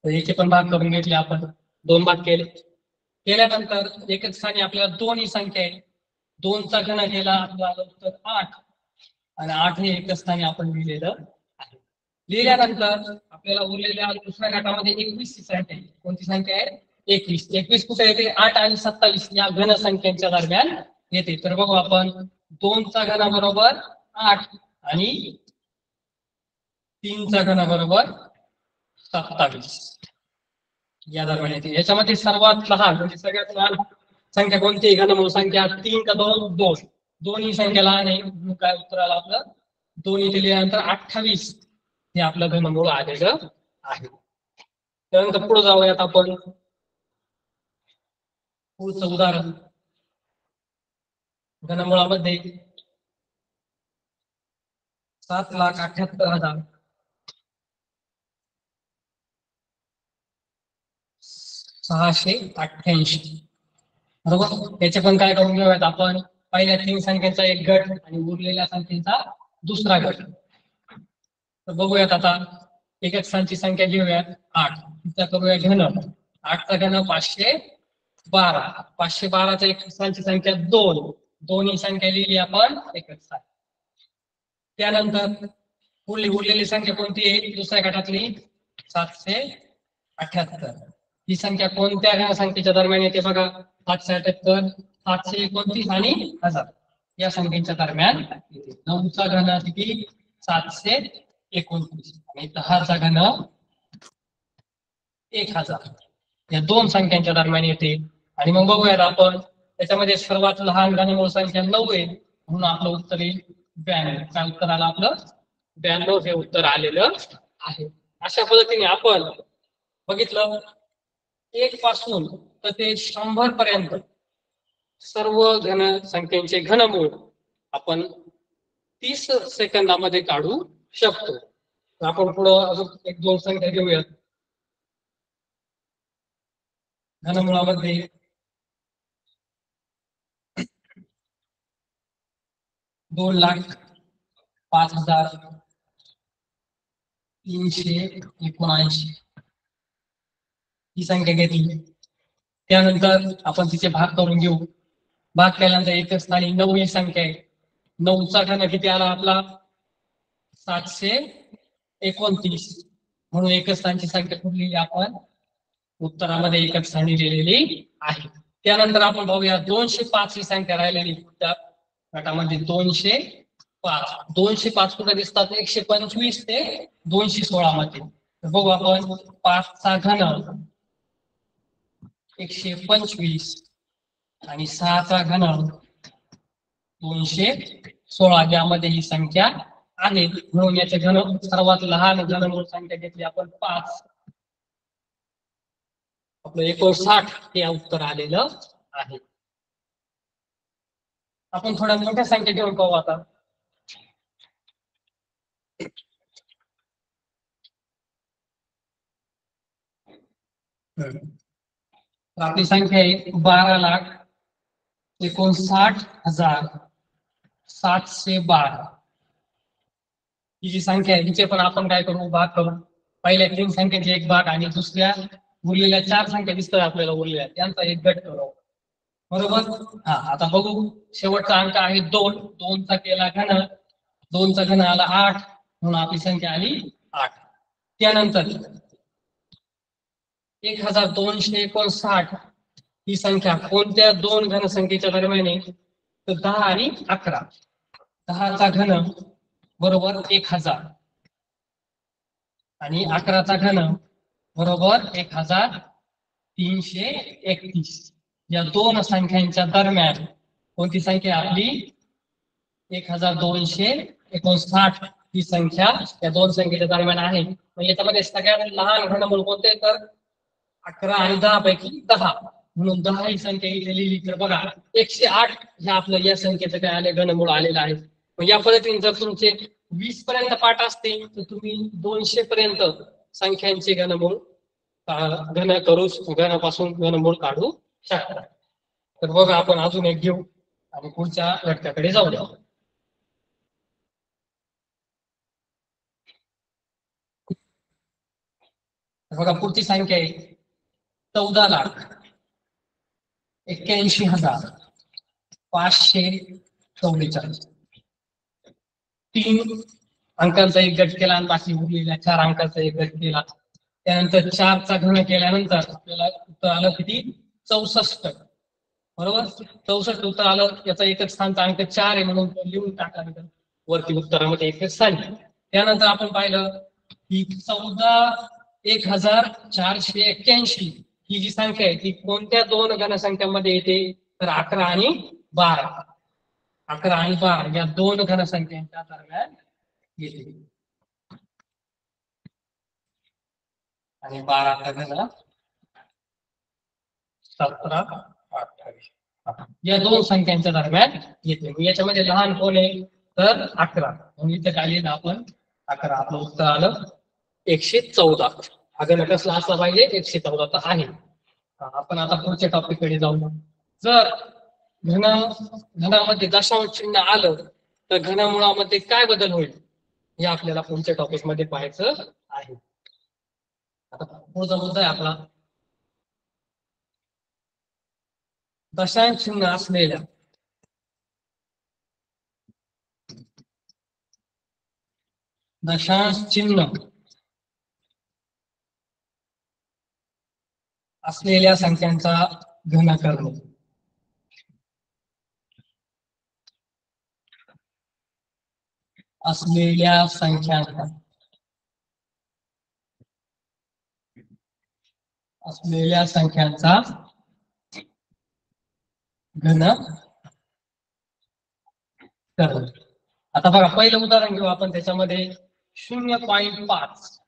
याचे पण भाग करून घेतले आपण. दोन भाग केले. केल्यानंतर एकच स्थानी आपल्याला दोन ही संख्या आहे. दोनचा घन केला आपल्याला आठ. आणि आठ हे एकच स्थानी आपण लिहिलेलं आहे. लिहिल्यानंतर आपल्याला उरलेल्या दुसऱ्या गटामध्ये एकवीस ही संख्या आहे. कोणती संख्या आहे? एकवीस. एकवीस कुठे येते? आठ आणि सत्तावीस या घन संख्यांच्या दरम्यान येते. तर बघू आपण. दोनचा घन बरोबर आठ आणि तीनचा घन बरोबर सत्तावीस या दरम्यान येते याच्यामध्ये सर्वात लहान म्हणजे सगळ्यात लहान संख्या कोणती आहे? घनमूळ संख्या तीन का दोन? दोन. दोन्ही संख्या लहान आहे. काय उत्तर आलं आपलं? दोन्ही दिल्यानंतर अठ्ठावीस हे आपलं घनमूळ आलेलं आहे. त्यानंतर पुढे जाऊयात आपण. पुढचं उदाहरण. घनमुळामध्ये सात लाख अठ्याहत्तर हजार सहाशे अठ्ठ्याऐंशी. बरोबर? याचे पण काय करून घेऊयात आपण? पहिल्या तीन संख्येचा एक गट आणि उरलेल्या संख्येचा दुसरा गट. तर बघूयात आता. एक एक स्थानची संख्या घेऊयात. आठ. तिचा करूया घन. आठचा घन पाचशे बारा. पाचशे बाराचा एक स्थानची संख्या दोन. दोन ही संख्या लिहिली आपण. एकच स्थान त्यानंतर पुढली उरलेली संख्या कोणती आहे? दुसऱ्या गटातली सातशे अठ्याहत्तर ही संख्या कोणत्या घन संख्येच्या दरम्यान येते बघा? सातशे अठ्याहत्तर सातशे एकोणतीस आणि हजार. या संख्येच्या दरम्यान येते नऊचा घन किती सातशे एकोणतीस. आणि दहाचा घन एक हजार. या दोन संख्यांच्या दरम्यान येते. आणि मग बघूयात आपण. त्याच्यामध्ये सर्वात लहान घनमूळ संख्या नऊ आहे म्हणून आपलं उत्तर येईल ब्याण्णव. काय उत्तर आलं आपलं ब्याण्णव हे उत्तर आलेलं आहे. अशा पद्धतीने आपण बघितलं. एक पासून तर ते शंभर पर्यंत. सर्व घन संख्येचे घनमूळ आपण तीस सेकंदामध्ये काढू शकतो. आपण पुढं अजून एक दोन संख्या घेऊयात. घनमुळामध्ये दोन लाख पाच हजार तीनशे एकोणऐंशी. ही संख्या घेतली. त्यानंतर आपण तिचे भाग करून घेऊ. भाग केल्यानंतर एकच स्थानी नऊ ही संख्या आहे. नऊचा घन किती आला आपला? सातशे एकोणतीस. म्हणून एकच स्थानची संख्या कुठली आपण? उत्तरामध्ये एकच स्थानी लिहिलेली आहे. त्यानंतर आपण बघूया दोनशे पाच ही संख्या राहिलेली त्या गटामध्ये दोनशे पाच. दोनशे पाच कुठे दिसतात? एकशे पंचवीस ते दोनशे सोळा मध्ये बघू आपण पाचचा घन. एकशे पंचवीस आणि सहाचा घन दोनशे सोळा. यामध्ये ही संख्या आहे. म्हणून याचे घन सर्वात लहान घनमूळ संख्या घेतली आपण पाच. आपलं एकोणसाठ हे उत्तर आलेलं आहे. आपण थोड्या मोठ्या संख्या घेऊन पाहू आता. तर आपली संख्या आहे बारा लाख एकोणसाठ हजार सातशे बारा. ही जी संख्या आहे हिचे पण आपण काय करू? भाग करू. पहिल्या तीन संख्येचे एक भाग आणि दुसऱ्या उरलेल्या चार संख्या दिसतात आपल्याला उरलेल्या. त्यांचा एक गट करू. बरोबर? हा आता बघू. शेवटचा अंक आहे दोन. दोनचा केला घन. दोनचा घन आला आठ. म्हणून आपली संख्या आली आठ. त्यानंतर एक हजार दोनशे एकोणसाठ ही संख्या कोणत्या दोन घनसंख्येच्या दरम्यान आहे? तर दहा आणि अकरा. दहाचा घन बरोबर एक हजार. आणि अकराचा घन बरोबर एक हजार तीनशे एकतीस. या दोन संख्यांच्या दरम्यान कोणती संख्या आपली? एक हजार दोनशे एकोणसाठ ही संख्या या दोन संख्येच्या दरम्यान आहे. मग याच्यामध्ये सगळ्यात लहान घनमूळ कोणते? तर अकरा आणि दहा पैकी दहा. म्हणून दहा ही संख्या इथे लिहिली तर बघा एकशे आठ ह्या आपलं या संख्येचं काय आले घनमूळ आलेलं आहे. मग या पद्धतीने जर तुमचे वीस पर्यंत पाठ असतील तर तुम्ही दोनशे पर्यंत संख्यांचे घनमूळ घन करू घनापासून घनमूळ काढू शकता. तर बघा आपण अजून एक घेऊ आणि पुढच्या घटकाकडे जाऊ द्या बघा पुढची संख्या आहे. चौदा लाख. एक्क्याऐंशी हजार. पाचशे चौवेचाळीस तीन अंकांचा एक गट केला आणि बाकी उरलेल्या चार अंकाचा एक गट केला. त्यानंतर चारचा घन केल्यानंतर आपल्याला उत्तर आलं किती? चौसष्ट. बरोबर? चौसष्ट उत्तर आलं. याचा एकच स्थानचा अंक चार आहे म्हणून लिहून टाकल्यानंतर वरती उत्तरामध्ये एकच स्थान त्यानंतर आपण पाहिलं की चौदा एक हजार चारशे एक्क्याऐंशी. ही जी संख्या आहे ती कोणत्या दोन घनसंख्यामध्ये येते? तर अकरा आणि बारा. अकरा आणि बारा या दोन घनसंख्यांच्या दरम्यान येते. आणि बारा घन सतरा अठ्ठावीस. या दोन संख्यांच्या दरम्यान येते. याच्यामध्ये लहान कोण आहे? तर अकरा. म्हणून इथे काय आपण? अकरा. आपलं उत्तर आलं एकशे चौदा. हा कसला असला पाहिजे एकशे चौदा तर आहे. आपण आता पुढच्या टॉपिककडे जाऊ जर घन घनामध्ये दशांश चिन्ह आलं तर घनमुळामध्ये काय बदल होईल? हे आपल्याला पुढच्या टॉपिकमध्ये पाहायचं आहे. आता पुढचा मुद्दा आहे आपला. दशांश चिन्ह असलेल्या दशांश चिन्ह असलेल्या संख्यांचा घन करणे. असलेल्या संख्यांचा. असलेल्या संख्यांचा घन करणे. आता बघा पहिलं उदाहरण घेऊ आपण त्याच्यामध्ये शून्य पॉईंट पाच.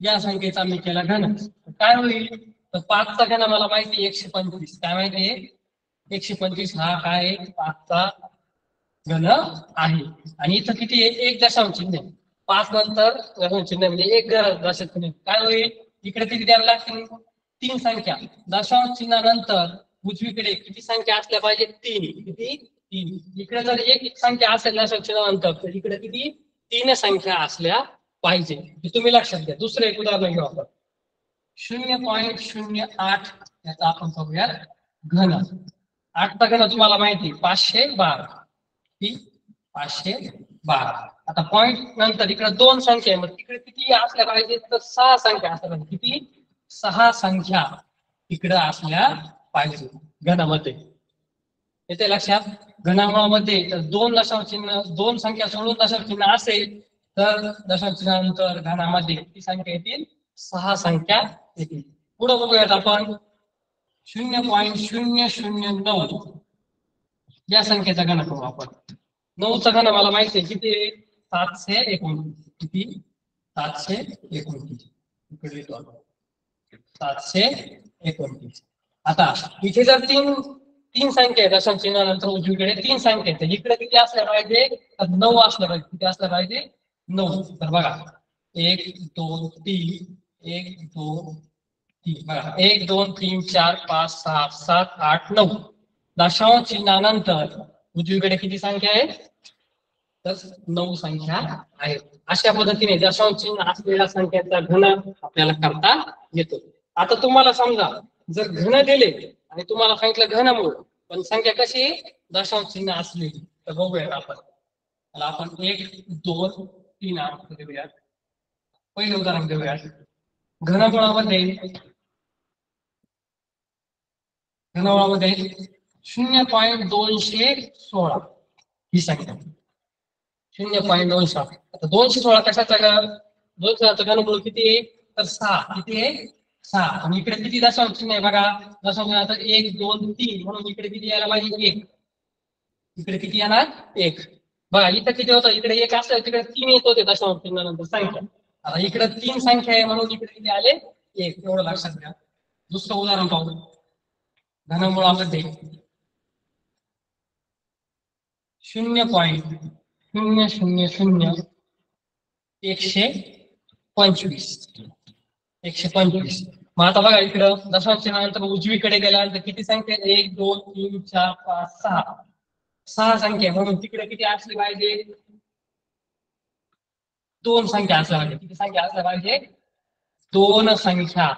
या संख्येचा मी केला घन. काय होईल? तर पाचचा घन मला माहिती एकशे पंचवीस. काय माहिती आहे? एकशे पंचवीस हा काय पाचचा घन आहे. आणि इथं किती आहे? एक दशांश चिन्ह पाच नंतर दशांश चिन्ह म्हणजे एक घर दशांश चिन्ह काय होईल? इकडे किती द्यायला लागतील? तीन संख्या. दशांश चिन्हानंतर उजवीकडे किती संख्या असल्या पाहिजे? तीन. किती? तीन. इकडे जर एक संख्या असेल दशांश चिन्हानंतर तर इकडे किती? तीन संख्या असल्या पाहिजे. हे तुम्ही लक्षात घ्या. दुसरं एक उदाहरण घेऊ आपण. शून्य पॉईंट शून्य आठ याचा आपण करूया घन. आठचा घन तुम्हाला माहिती पाचशे बारा. ही पाचशे बारा. आता पॉईंट नंतर इकडे दोन संख्या आहे. मग तिकडे किती असल्या पाहिजे? तर सहा संख्या असल्या किती? सहा संख्या इकडं असल्या पाहिजे. घनामध्ये. येते लक्षात? घनामध्ये. तर दोन दशांश चिन्ह दोन संख्या सोडून दशांश चिन्ह असेल तर दशांश घनामध्ये किती संख्या येतील? सहा संख्या येतील. पुढे बघूयात आपण. शून्य पॉईंट शून्य शून्य नऊ. या संख्येचा गण करू आपण. नऊचा गण मला माहिती आहे. किती? सातशे एकोणतीस. किती? सातशे एकोणतीस. इकडे सातशे एकोणतीस. आता इथे जर तीन तीन संख्या आहेत दशांश चिन्हानंतर उजवीकडे तीन संख्या आहेत इकडे किती असल्या पाहिजे? तर नऊ असल्या पाहिजे. किती असल्या पाहिजे? नऊ तर बघा एक दोन तीन एक दोन तीन बघा एक दोन तीन चार पाच सहा सात आठ नऊ दशांश चिन्हानंतर उजवीकडे किती संख्या आहे? तर नऊ संख्या आहे. अशा पद्धतीने दशांश चिन्ह असलेल्या संख्येचा घन आपल्याला करता येतो. आता तुम्हाला समजा जर घन दिले आणि तुम्हाला सांगितलं घनमूळ पण संख्या कशी आहे? दशांश चिन्ह असली. तर बघूया आपण. आपण एक दोन तीन अंक देऊयात पहिलं उदाहरण देऊयात घनमुळामध्ये घनमुळामध्ये शून्य पॉईंट दोनशे सोळा ही संख्या. शून्य पॉईंट दोनशे. आता दोनशे सोळा कशाचा दोन दोनशे सोळाचा घनमूळ किती? आहे तर सहा. किती आहे सहा. आणि इकडे किती दशांश चिन्ह आहे बघा. दशांश आता एक दोन तीन. म्हणून इकडे किती यायला पाहिजे? एक. इकडे किती येणार? एक. बघा इथं किती होतं? इकडे एक असं तिकडे तीन येत होते दशांश चिन्हानंतर संख्या. आता इकडे तीन संख्या आहे म्हणून इकडे किती आले? एक. एवढं लक्षात घ्या. दुसरं उदाहरण पाहू घनमुळामध्ये शून्य पॉईंट शून्य शून्य शून्य एकशे पंचवीस. एकशे पंचवीस. मग आता बघा इकडं दशांश चिन्हानंतर उजवीकडे गेल्यानंतर किती संख्या एक दोन तीन चार पाच सहा. सहा संख्या म्हणून तिकडे किती असली पाहिजे? दोन संख्या असल्या पाहिजे. किती संख्या असल्या पाहिजे? दोन संख्या.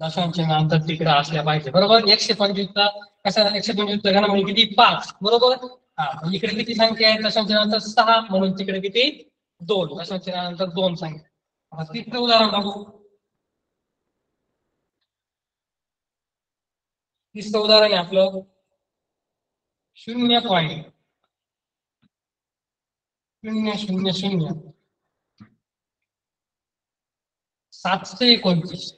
दशांश चिन्हानंतर तिकडे असल्या पाहिजे. बरोबर? एकशे पंचवीसचा कसा एकशे पंचवीसचा घन म्हणजे किती? पाच. बरोबर? हा इकडे किती संख्या आहे दशांश नंतर सहा म्हणून तिकडे किती? दोन. दशांश दोन संख्या. तिकडे उदाहरण बघू. तिसरं उदाहरण आहे आपलं. शून्य पॉईंट शून्य शून्य शून्य. सातशे एकोणतीस.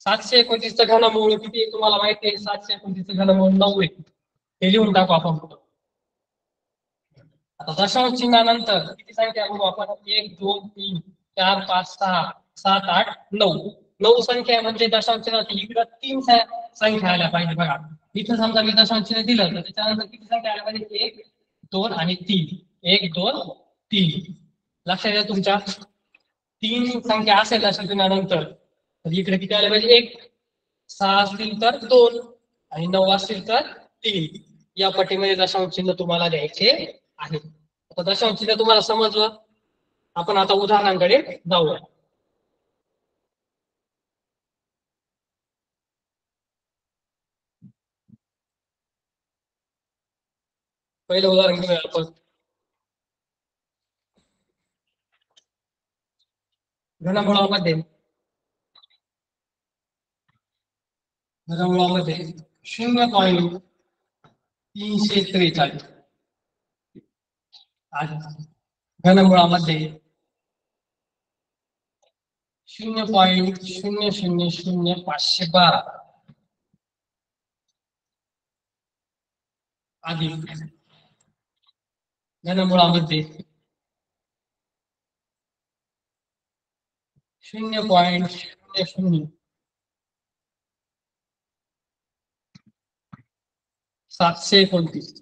सातशे एकोणतीसचं घनमूळ किती तुम्हाला माहिती आहे? सातशे एकोणतीसचं घनमूळ नऊ आहे. हे लिहून टाकू आपण. आता दशांश चिन्हानंतर किती संख्या बघू आपण? एक दोन तीन चार पाच सहा सात आठ नऊ. नऊ संख्या म्हणजे दशांश चिन्हात इकडं तीन संख्या आल्या पाहिजे बघा. इथं समजा मी दशांश दिलं तर त्याच्यानंतर किती संख्या आल्या पाहिजे? एक दोन आणि तीन. एक दोन तीन. लक्षात घ्या तुमच्या? तीन संख्या असेल दशांश चिन्हानंतर तर इकडे किती आले पाहिजे? एक. सहा असतील तर दोन आणि नऊ असतील तर तीन. या पटीमध्ये दशांश चिन्ह तुम्हाला द्यायचे आहे. आता दशांश चिन्ह तुम्हाला समजलं? आपण आता उदाहरणांकडे जाऊया. पहिलं उदाहरण घेऊया आपण. घनमुळामध्ये घनमुळामध्ये शून्य पॉईंट तीनशे त्रेचाळीस. आणि घनमुळामध्ये शून्य पॉईंट शून्य शून्य शून्य पाचशे बारा. अधिक घनमुळामध्ये शून्य पॉइंट शून्य शून्य. सातशे एकोणतीस.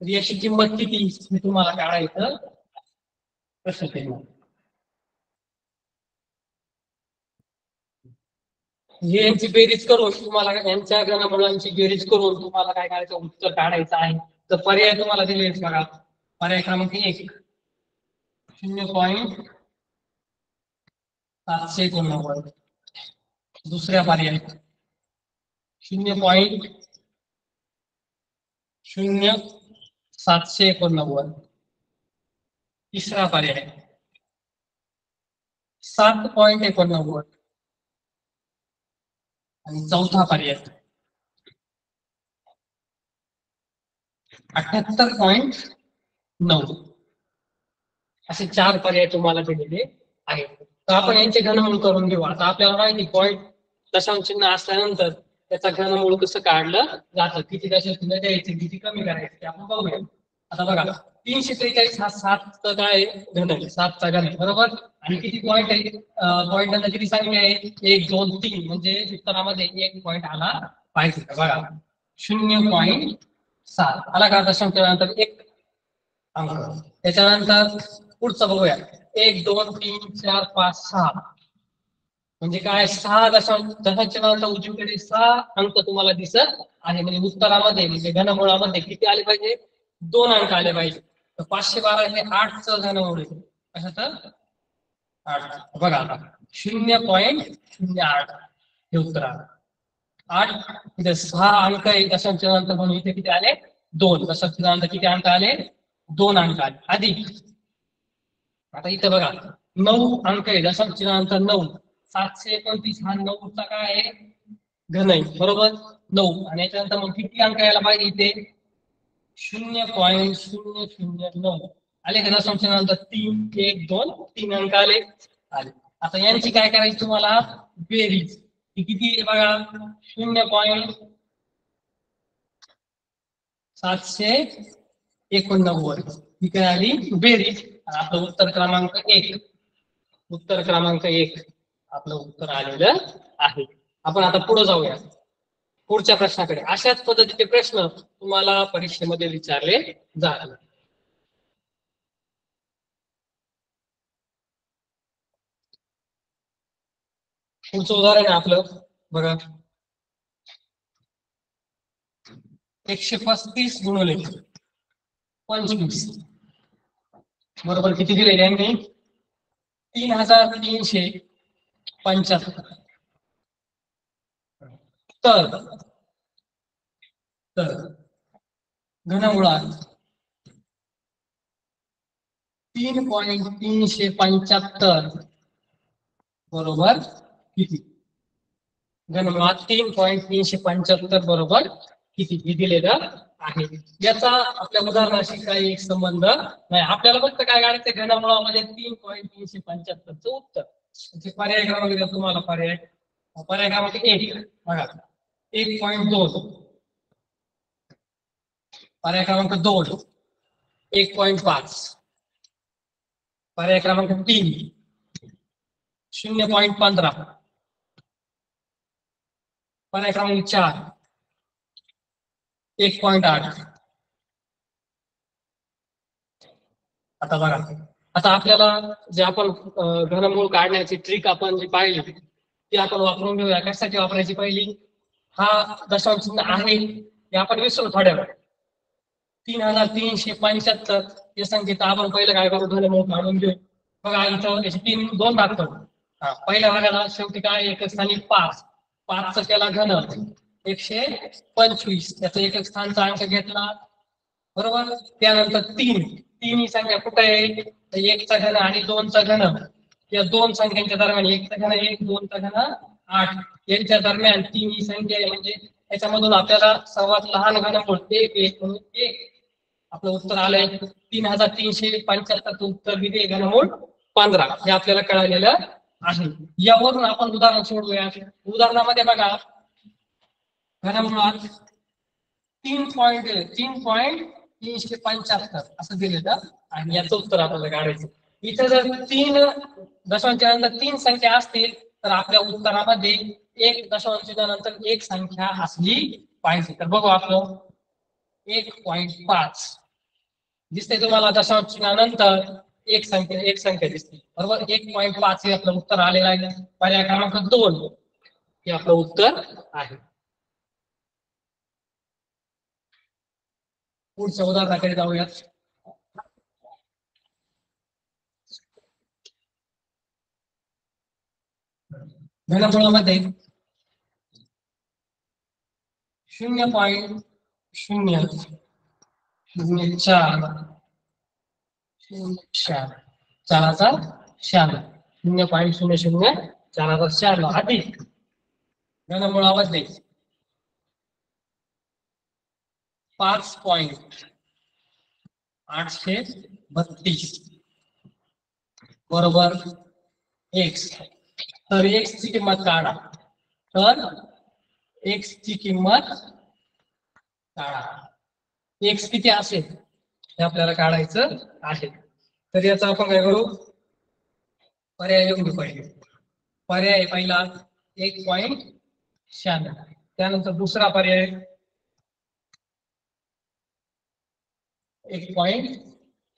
तर याची किंमत किती? हे तुम्हाला काढायचं प्रश्न चिन्ह हे बेरीज करून तुम्हाला बेरीज काय करायचं? उत्तर काढायचं आहे. तर पर्याय तुम्हाला दिले क्रमांक एक. शून्य पॉईंट सातशे एकोणनव्वद. दुसऱ्या पर्याय. शून्य पॉईंट शून्य सातशे एकोणनव्वद. तिसरा सात पॉईंट एकोणनव्वद. आणि चौथा पर्याय. अठ्याहत्तर पॉईंट नऊ. असे चार पर्याय तुम्हाला दिलेले आहेत. तर आपण यांचे घनमूळ करून घेऊ. आता आपल्याला माहिती पॉईंट दशांश चिन्ह असल्यानंतर त्याचा घनमूळ कसं काढलं जातं? किती दशांश चिन्ह द्यायचे? किती कमी करायचे? ते आपण बघूया. आता बघा तीनशे त्रेचाळीस हा सातचा काय घन आहे. सातचा घन आहे बरोबर? आणि किती पॉईंट आहे? पॉईंट नंतर किती संख्या आहे? एक दोन तीन म्हणजे उत्तरामध्ये एक पॉईंट आला पाहिजे. बघा शून्य पॉईंट सात. आला का दशांश नंतर एक. अंक त्याच्यानंतर पुढचं बघूया. एक दोन तीन चार पाच सहा. म्हणजे काय सहा दशांश दशांच्या नंतर उजवीकडे सहा अंक तुम्हाला दिसत आहे. म्हणजे उत्तरामध्ये म्हणजे घनमुळामध्ये किती आले पाहिजे? दोन अंक आले पाहिजे. तर पाचशे बारा हे आठचं घनमूळ आहे कशाचं आठ. बघा आता. शून्य पॉईंट शून्य आठ. हे उत्तर आलं. आठ इथे सहा अंक आहे दशांच्या नंतर म्हणून इथे किती आले? दोन. दशांच्या नंतर किती अंक आले? दोन अंक आले. अधिक. आता इथं बघा. नऊ अंक आहे दशांच्या नंतर नऊ. सातशे एकोणतीस हा नऊचा काय आहे? घन आहे. बरोबर? नऊ. आणि याच्यानंतर मग किती अंक यायला पाहिजे इथे? शून्य पॉईंट शून्य शून्य नऊ. आले का दशांच्या नंतर तीन एक दोन. तीन अंक आले. आले. आता यांची काय करायची तुम्हाला? बेरीज. ही किती आहे बघा? शून्य पॉईंट सातशे एकोणनव्वद. ही काय आली? बेरीज. आपलं उत्तर क्रमांक एक. उत्तर क्रमांक एक. आपलं उत्तर आलेलं आहे. आपण आता पुढे जाऊया. पुढच्या प्रश्नाकडे. अशाच पद्धतीचे प्रश्न तुम्हाला परीक्षेमध्ये विचारले जाणार. पुढचं उदाहरण आहे आपलं. बघा. एकशे पस्तीस गुणवले पंचवीस. बरोबर किती दिले यांनी? तीन हजार तीनशे पंच्याहत्तर. तर तर घनमुळात तीन पॉइंट तीनशे पंच्याहत्तर बरोबर किती? घनमुळात तीन पॉइंट तीनशे पंच्याहत्तर बरोबर किती? हे दिलेलं आहे. याचा आपल्या उदाहरणाशी काही संबंध नाही. आपल्याला फक्त काय काढायचं घनमुळामध्ये तीन पॉईंट तीनशे पंच्याहत्तरचं उत्तर. पर्याय क्रमांक तुम्हाला पर्याय. पर्याय क्रमांक एक. बघा. एक पॉईंट दोन. पर्याय क्रमांक दोन. एक पॉईंट पाच. पर्याय क्रमांक तीन. शून्य पॉईंट पंधरा. पर्याय क्रमांक चार. एक पॉइंट आठ. आता बघा. आता आपल्याला जे आपण घनमूळ काढण्याची ट्रिक आपण जी पाहिली ती आपण वापरून घेऊया. कशासाठी वापरायची पहिली? हा दशांश चिन्ह आहे. हे आपण विसरू थोड्या वेळ तीन हजार तीनशे पंच्याहत्तर. हे संख्येत आपण पहिलं काय करू? घनमूळ काढून घेऊ. बघा इथं याचे तीन दोन भाग करू. हा पहिल्या भागाला शेवटी काय? एक स्थानी पाच. पाचचं केला घन. एकशे पंचवीस. त्याचा एक स्थानचा अंक घेतला. बरोबर? त्यानंतर तीन. तीन ही संख्या कुठे आहे? एकचा घन आणि दोनचा घन. या दोन संख्यांच्या दरम्यान एकचा घन एक दोनचा घन आठ. यांच्या दरम्यान तीन ही संख्या आहे. म्हणजे याच्यामधून आपल्याला सर्वात लहान घनमूळ एक एक म्हणून एक. आपलं उत्तर आलंय तीन हजार तीनशे पंच्याहत्तर उत्तर दिले घनमूळ पंधरा. हे आपल्याला कळालेलं आहे. यावरून आपण उदाहरण सोडूया उदाहरणामध्ये बघा. घनमुळात तीन पॉईंट तीन पॉईंट तीनशे पंच्याहत्तर असं दिलेलं आणि याचं उत्तर आपल्याला काढायचं इथं जर तीन दशांच्या नंतर तीन संख्या असतील तर आपल्या उत्तरामध्ये एक दशांशच्या नंतर एक संख्या असली पाहिजे. तर बघू आपलं एक पॉइंट पाच. दिसते तुम्हाला दशांश नंतर एक संख्या एक संख्या दिसते. बरोबर? एक पॉइंट पाच हे आपलं उत्तर आलेलं आहे. पर्याय क्रमांक दोन हे आपलं उत्तर आहे. पुढच्या उदाहरणाकडे जाऊयात. घनफळामध्ये शून्य पॉईंट शून्य शून्य चार शून्य चार चार हजार शहाण्णव. शून्य पॉईंट शून्य शून्य चार हजार शहाण्णव. अधिक घनमुळामध्ये पाच पॉईंट आठशे बत्तीस. बरोबर. एक्स तर एक्स ची किंमत काढा. तर एक्स ची किंमत काढा. एक्स किती असेल? हे आपल्याला काढायचं आहे. तर याचा आपण काय करू? पर्याय घेऊ पाहिजे पर्याय पहिला एक पॉइंट शहाण्णव. त्यानंतर दुसरा पर्याय. एक पॉइंट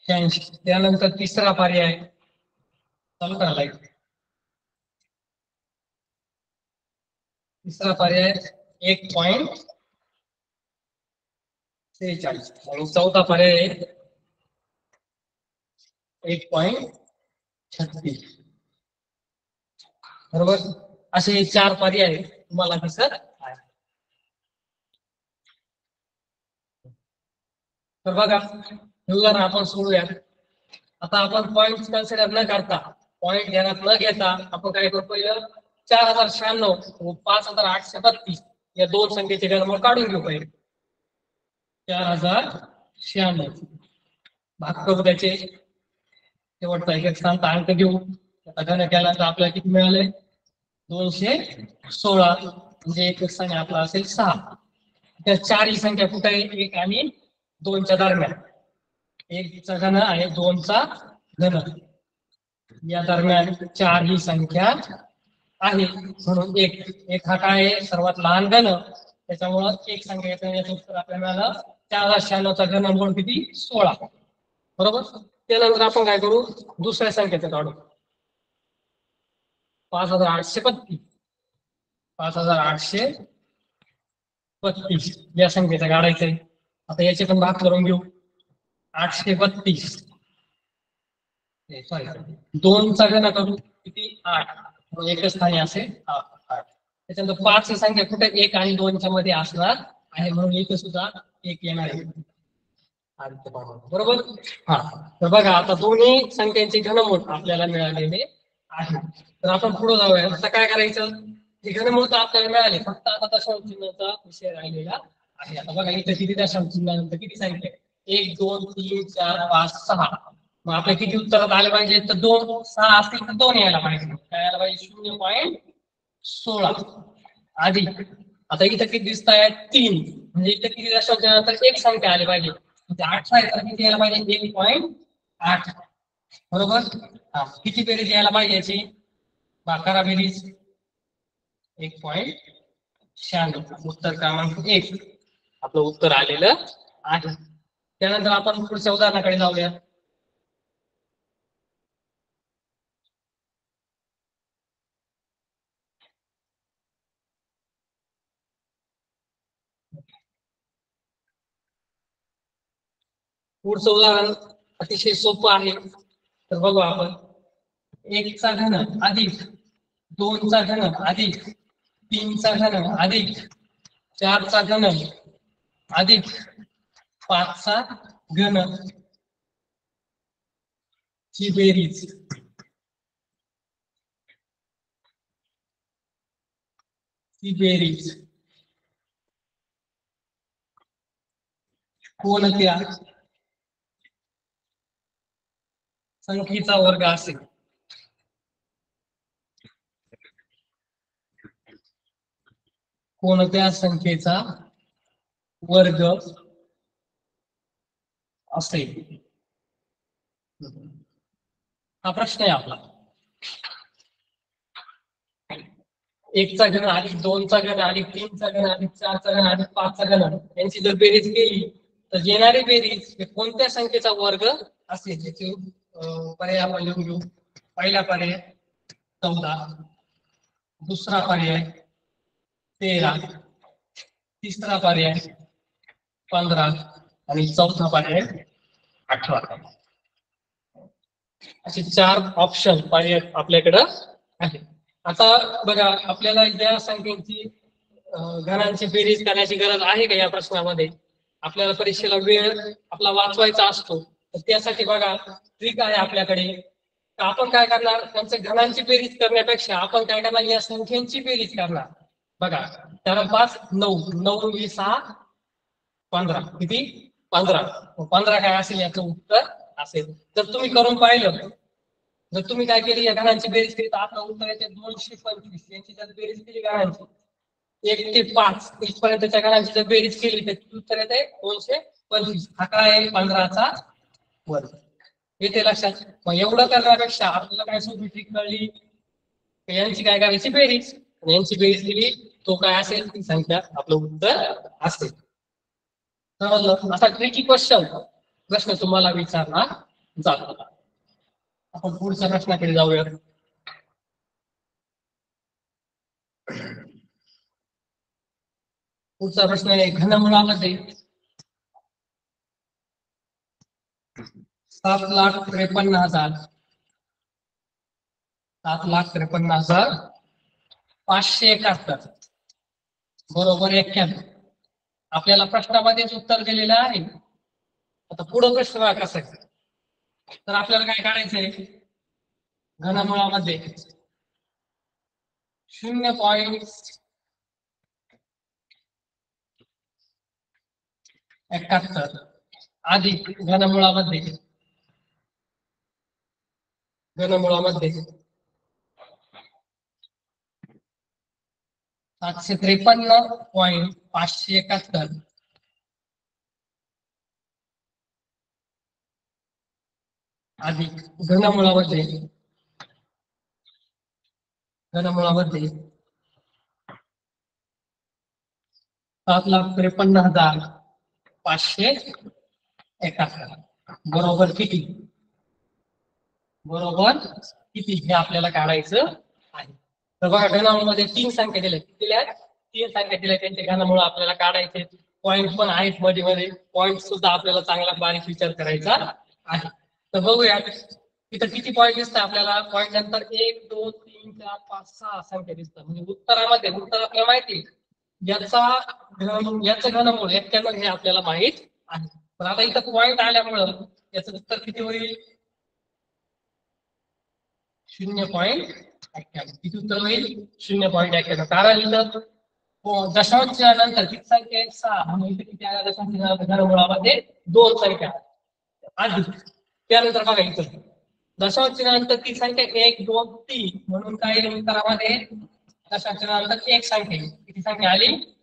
शहाऐंशी. त्यानंतर तिसरा पर्याय. चालू करा तिसरा पर्याय एक पॉइंट सेहेचाळीस आणि चौथा पर्याय आहे एक पॉइंट छत्तीस। बरोबर? असे चार पर्याय तुम्हाला दिसत आहे तर बघा हे उदाहरण आपण सोडूया आता आपण पॉइंट कन्सिडर न करता पॉइंट ध्यानात न घेता आपण काय करू पहिलं चार हजार शहाण्णव व पाच हजार आठशे बत्तीस. या दोन संख्येचे घनमूळ काढून घेऊ पहिले चार हजार शहाण्णव. भाग करू त्याचे शेवटचा एक एक स्थानचा अंक घेऊ. आता घन केल्यानंतर आपल्याला किती मिळाले? दोनशे सोळा. म्हणजे एक संख्या आपला असेल सहा. त्या चार ही संख्या कुठे आहे? एक आणि दोनच्या दरम्यान. एकचा घन आणि दोनचा घन. या दरम्यान चार ही संख्या आहे. म्हणून एक एक हा काय आहे? सर्वात लहान घन. त्याच्यामुळं एक संख्या याचं उत्तर आपल्याला मिळालं चार हजार शहाण्णवचा घनमूळ किती? सोळा. बरोबर? त्यानंतर आपण काय करू? दुसऱ्या संख्येचं काढू. पाच हजार आठशे बत्तीस पाच हजार आठशे बत्तीस या संख्येचं काढायचंय आता याचे पण भाग करून घेऊ. आठशे बत्तीस. सॉरी दोनचा घन करू. किती? आठ. एकच स्थानी असेल. आठ त्याच्यानंतर पाच ही संख्या कुठे? एक आणि दोनच्या मध्ये असणार आहे. म्हणून इथे सुद्धा एक येणार आहे. बरोबर? हा. तर बघा आता दोन्ही संख्यांचे घनमूळ आपल्याला मिळालेले आहे. तर आपण पुढे जाऊया. आता काय करायचं? हे घनमूळ तर आपल्याला मिळाले. फक्त आता दशांश चिन्हाचा विषय राहिलेला आहे. आता बघा इथं किती दशांश चिन्हानंतर किती संख्या एक दोन तीन चार पाच सहा. मग आपल्या किती उत्तरात आले पाहिजे? तर दोन सहा असतील तर दोन यायला पाहिजे. काय यायला पाहिजे शून्य पॉईंट सोळा. आधी. आता इथं किती दिसत आहे तीन. म्हणजे इथं किती दशांश नंतर एक संख्या आली पाहिजे. म्हणजे अठरा आहे तर किती यायला पाहिजे? एक पॉईंट आठ. बरोबर? हा. किती बेरीज यायला पाहिजे याची? बाकारा बेरीज. एक पॉईंट शहाण्णव. उत्तर क्रमांक एक. आपलं उत्तर आलेलं आहे. त्यानंतर आपण पुढच्या उदाहरणाकडे जाऊया. पुढचं उदाहरण अतिशय सोपं आहे. तर बघू आपण. एकचा घन अधिक दोनचा घन अधिक तीनचा घन अधिक चारचा घन अधिक पाचचा घन. ची बेरीज. ती बेरीज. कोणत्या संख्येचा वर्ग असेल. कोणत्या संख्येचा वर्ग असेल? हा प्रश्न आहे आपला. एकचा गण अधिक दोनचा गण अधिक तीनचा गण अधिक चारचा गण अधिक पाचचा गण यांची जर बेरीज केली तर येणारी बेरीज हे कोणत्या संख्येचा वर्ग असेल? पर्याय आपण लिहून घेऊ पहिला पर्याय चौदा. दुसरा पर्याय तेरा. तिसरा पर्याय पंधरा. आणि चौथा पर्याय अठरा. असे चार ऑप्शन पर्याय आपल्याकडं आहे आता बघा आपल्याला या संख्येची घरांची बेरीज करण्याची गरज आहे का या प्रश्नामध्ये? आपल्याला परीक्षेला वेळ आपला वाचवायचा असतो. तर त्यासाठी बघा ट्रिक आहे आपल्याकडे. आपण काय करणार? त्यांच्या घनांची बेरीज करण्यापेक्षा आपण काय करणार? या संख्यांची बेरीज करणार. बघा त्याला पाच नऊ. नऊ वीस सहा पंधरा. किती? पंधरा. पंधरा काय असेल याचं उत्तर असेल. जर तुम्ही करून पाहिलं जर तुम्ही काय केली या घरांची बेरीज केली तर आपलं उत्तर येते दोनशे पंचवीस. यांची जर बेरीज केली घरांची एक ते पाच. इथपर्यंतच्या घरांची जर बेरीज केली तर उत्तर येते दोनशे पंचवीस. हा काय पंधराचा वर्ग येते लक्षात मग एवढं करण्यापेक्षा आपल्याला काय सोपी ट्रिक कळली यांची काय करायची बेरीज? यांची बेरीज दिली तो काय असेल? ती संख्या आपलं उत्तर असेल. समजलं? असा ट्रिकी क्वेश्चन प्रश्न तुम्हाला विचारला जातो. आपण पुढच्या प्रश्नाकडे जाऊया. पुढचा प्रश्न आहे घनमुळामध्ये. सात लाख त्रेपन्न हजार. सात लाख त्रेपन्न हजार पाचशे एकाहत्तर. बरोबर एक्क्याण्णव आपल्याला प्रश्नामध्येच उत्तर दिलेलं आहे. आता पुढं प्रश्न कसा तर आपल्याला काय काढायचंय घनमुळामध्ये शून्य पॉईंट एकाहत्तर अधिक घनमुळामध्ये घनमुळामध्ये सातशे त्रेपन्न पॉईंट पाचशे एकाहत्तर. अधिक घनमुळामध्ये घनमुळामध्ये सात लाख त्रेपन्न हजार पाचशे एकाहत्तर. बरोबर किती? बरोबर? किती हे आपल्याला काढायचं आहे. तर बघा घनामध्ये तीन संख्या दिल्या किती दिल्या. तीन संख्या दिल्या. त्यांच्या घनामुळे आपल्याला काढायचे पॉईंट पण आहेत मध्ये मध्ये पॉईंट सुद्धा आपल्याला चांगला बारीक विचार करायचा आहे. तर बघूया. इथं किती पॉईंट दिसतं आपल्याला? पॉईंट नंतर एक दोन तीन चार पाच सहा संख्या दिसतात म्हणजे उत्तरामध्ये उत्तर आपल्याला माहिती याचा घन याचं घनमूळ एक्क्याण्णव हे आपल्याला माहीत आहे. पण आता इथं पॉईंट आल्यामुळं याचं उत्तर किती होईल? शून्य पॉईंट एक्क्याण्णव कारण हो, नंतर किती संख्या दोन संख्या अधिक त्यानंतर ती संख्या एक दोन तीन म्हणून काय एक संख्या संख्या आली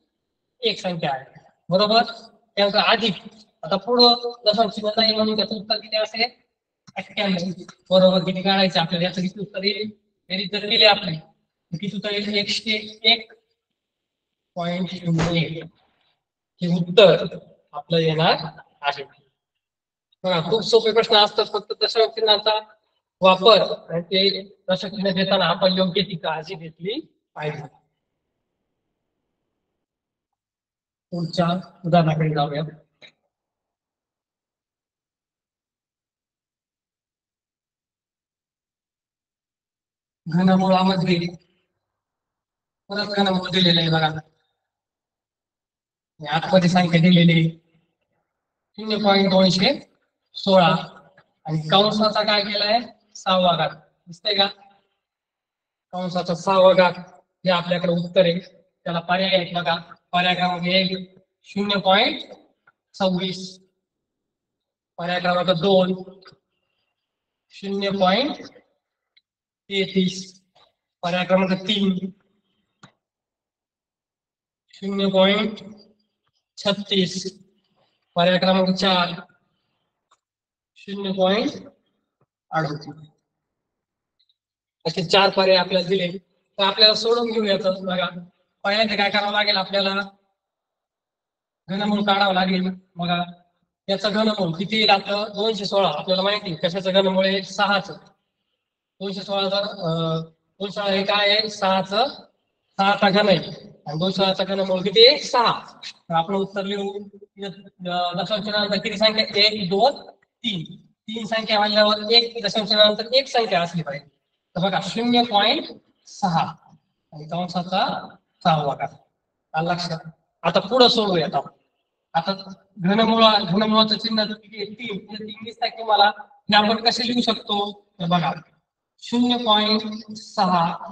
एक संख्या आली बरोबर आता पुढं दशांश उत्तर किती बरोबर किती काढायचं आपल्याला? याचं किती उत्तर येईल? बेरीज जर केली आपण किती उत्तर येईल? एकशे एक पॉइंट शून्य एक. हे उत्तर आपलं येणार आहे. बघा खूप सोपे प्रश्न असतात. फक्त दशक चिन्हाचा वापर आणि ते दशक चिन्ह देताना आपण योग्य ती काळजी घेतली पाहिजे. पुढच्या उदाहरणाकडे जाऊया. घनमुळामध्ये परत घनमुळ दिलेलं आहे बघा. आणि आतमध्ये संख्या दिलेली आहे. शून्य पॉईंट दोनशे सोळा. आणि कंसाचा काय केलाय सहावा घात. दिसतंय का? कंसाचा सहावा घात हे आपल्याकडे उत्तर आहे. त्याला पर्याय आहेत बघा. पर्याय क्रमांक एक शून्य पॉईंट सव्वीस. पर्याय क्रमांक दोन शून्य पॉईंट तेहतीस पर्याय क्रमांक तीन. शून्य पॉईंट छत्तीस पर्याय क्रमांक चार. शून्य पॉईंट अडतीस. असे चार पर्याय आपल्याला दिले. तर आपल्याला सोडून घेऊयात बघा. पहिल्यांदा काय करावं लागेल आपल्याला? घनमूळ काढावं लागेल. बघा. याचं घनमूळ किती येईल आपलं? दोनशे सोळा. आपल्याला माहिती कशाचं घनमूळ आहे? सहाच. दोनशे सोळा हजार दोन दोनशे सोळा हे काय आहे? सहाचं सहाचा घन आहे. आणि दोनशे सोळाचा घनमूळ किती आहे? सहा. तर उत्तर लिहू दशांशनंतर किती संख्या? एक दोन तीन. तीन संख्या म्हणल्यावर एक दशांशनंतर एक संख्या असली पाहिजे. तर बघा शून्य पॉईंट सहा. आणि कंसाचा सहावा का लक्षात. आता पुढं सोडूयात आपण आता घनमुळा घनमुळाचं चिन्ह जर किती तीन. म्हणजे तीन दिसत आहे तुम्हाला. हे आपण कसे लिहू शकतो? तर बघा. शून्य पॉईंट सहा.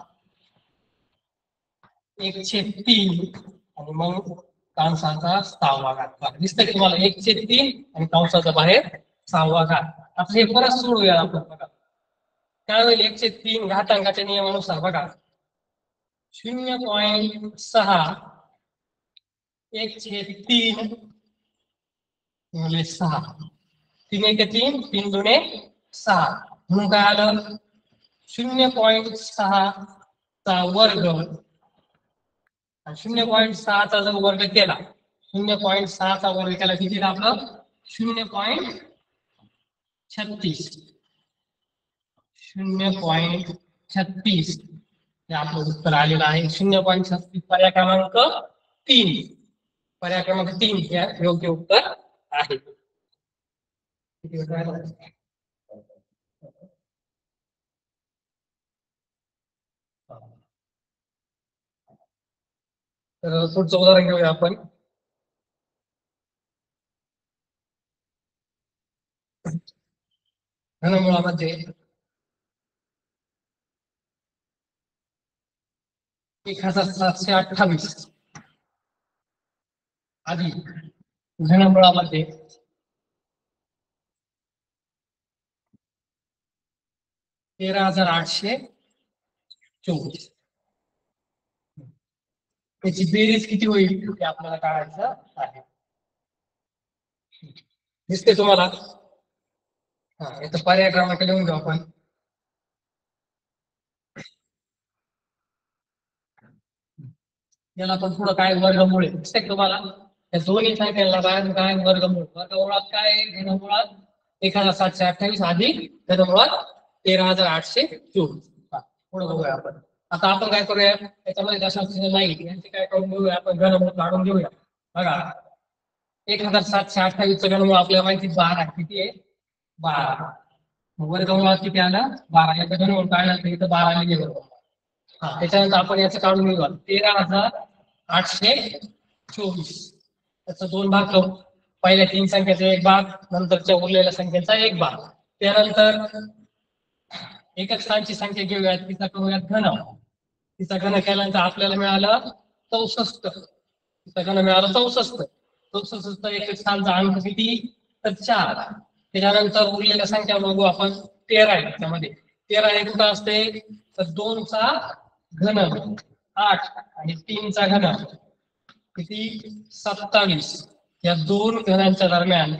एकशे तीन. आणि मग कांसाचा सहावा घात दिसतं की मला तुम्हाला एकशे तीन आणि कांसाचा बाहेर सहावा घात. आता हे परत सोडूया आपण. बघा. काय होईल एकशे तीन घातांकाच्या नियमानुसार बघा. शून्य पॉईंट सहा. एकशे तीन म्हणजे सहा. तीन एक तीन तीन दोन सहा. म्हणून काय आलं? शून्य पॉईंट सहा चा वर्ग. आणि शून्य पॉईंट सहाचा जर वर्ग केला शून्य पॉईंट सहाचा वर्ग केला किती आपलं? शून्य पॉईंट छत्तीस. शून्य पॉईंट छत्तीस. हे आपलं उत्तर आलेलं आहे. शून्य पॉईंट छत्तीस पर्याय क्रमांक तीन. पर्याय क्रमांक तीन हे योग्य उत्तर आहे किती वेळ राहिला? तर पुढचं उदाहरण घेऊया आपण. घनमुळामध्ये एक हजार सातशे अठ्ठावीस आधी घनमुळामध्ये तेरा हजार आठशे चोवीस. त्याची बेरीज किती होईल ते आपल्याला काढायचं आहे. दिसते तुम्हाला? हा याचा पर्याय क्रमांक लिहून घेऊ आपण. याला पण पुढं काय वर्गमूळ आहे? दिसते तुम्हाला? या दोन्ही काय बाहेर काय वर्गमूळ? वर्गमुळात काय घनमुळात एक हजार सातशे अठ्ठावीस अधिक घनमुळात तेरा हजार आठशे चोवीस. पुढं पुढे बघूया आपण. आता आपण काय करूया? त्याच्यामध्ये जास्त चिन्ह नाही यांचे काय करून घेऊया? आपण घनमूळ काढून घेऊया. बघा. एक हजार सातशे अठ्ठावीस चं घनमूळ आपल्याला माहिती बारा किती आहे? बारा. वर्गमुळात किती आला? बारा. याचं घनमूळ काढलं इथं बारा म्हणजे लिहिले हा त्याच्यानंतर आपण याचं काढून घेऊया. तेरा हजार आठशे चोवीस. त्याचा दोन भाग करू पहिल्या तीन संख्येचा एक भाग नंतरच्या उरलेल्या संख्येचा एक भाग. त्यानंतर एकक स्थानची संख्या घेऊयात. तिचा करूयात घन तिचा घन केल्यानंतर आपल्याला मिळालं चौसष्ट. तिचा घन मिळालं चौसष्ट. चौसष्ट एक स्थानचा अंक किती? तर चार. त्याच्यानंतर उरलेल्या संख्या बघू आपण. तेरा आहे त्यामध्ये तेरा हे कुठं असते? तर दोनचा घन. आठ आणि तीनचा घन. किती? सत्तावीस. या दोन घनांच्या दरम्यान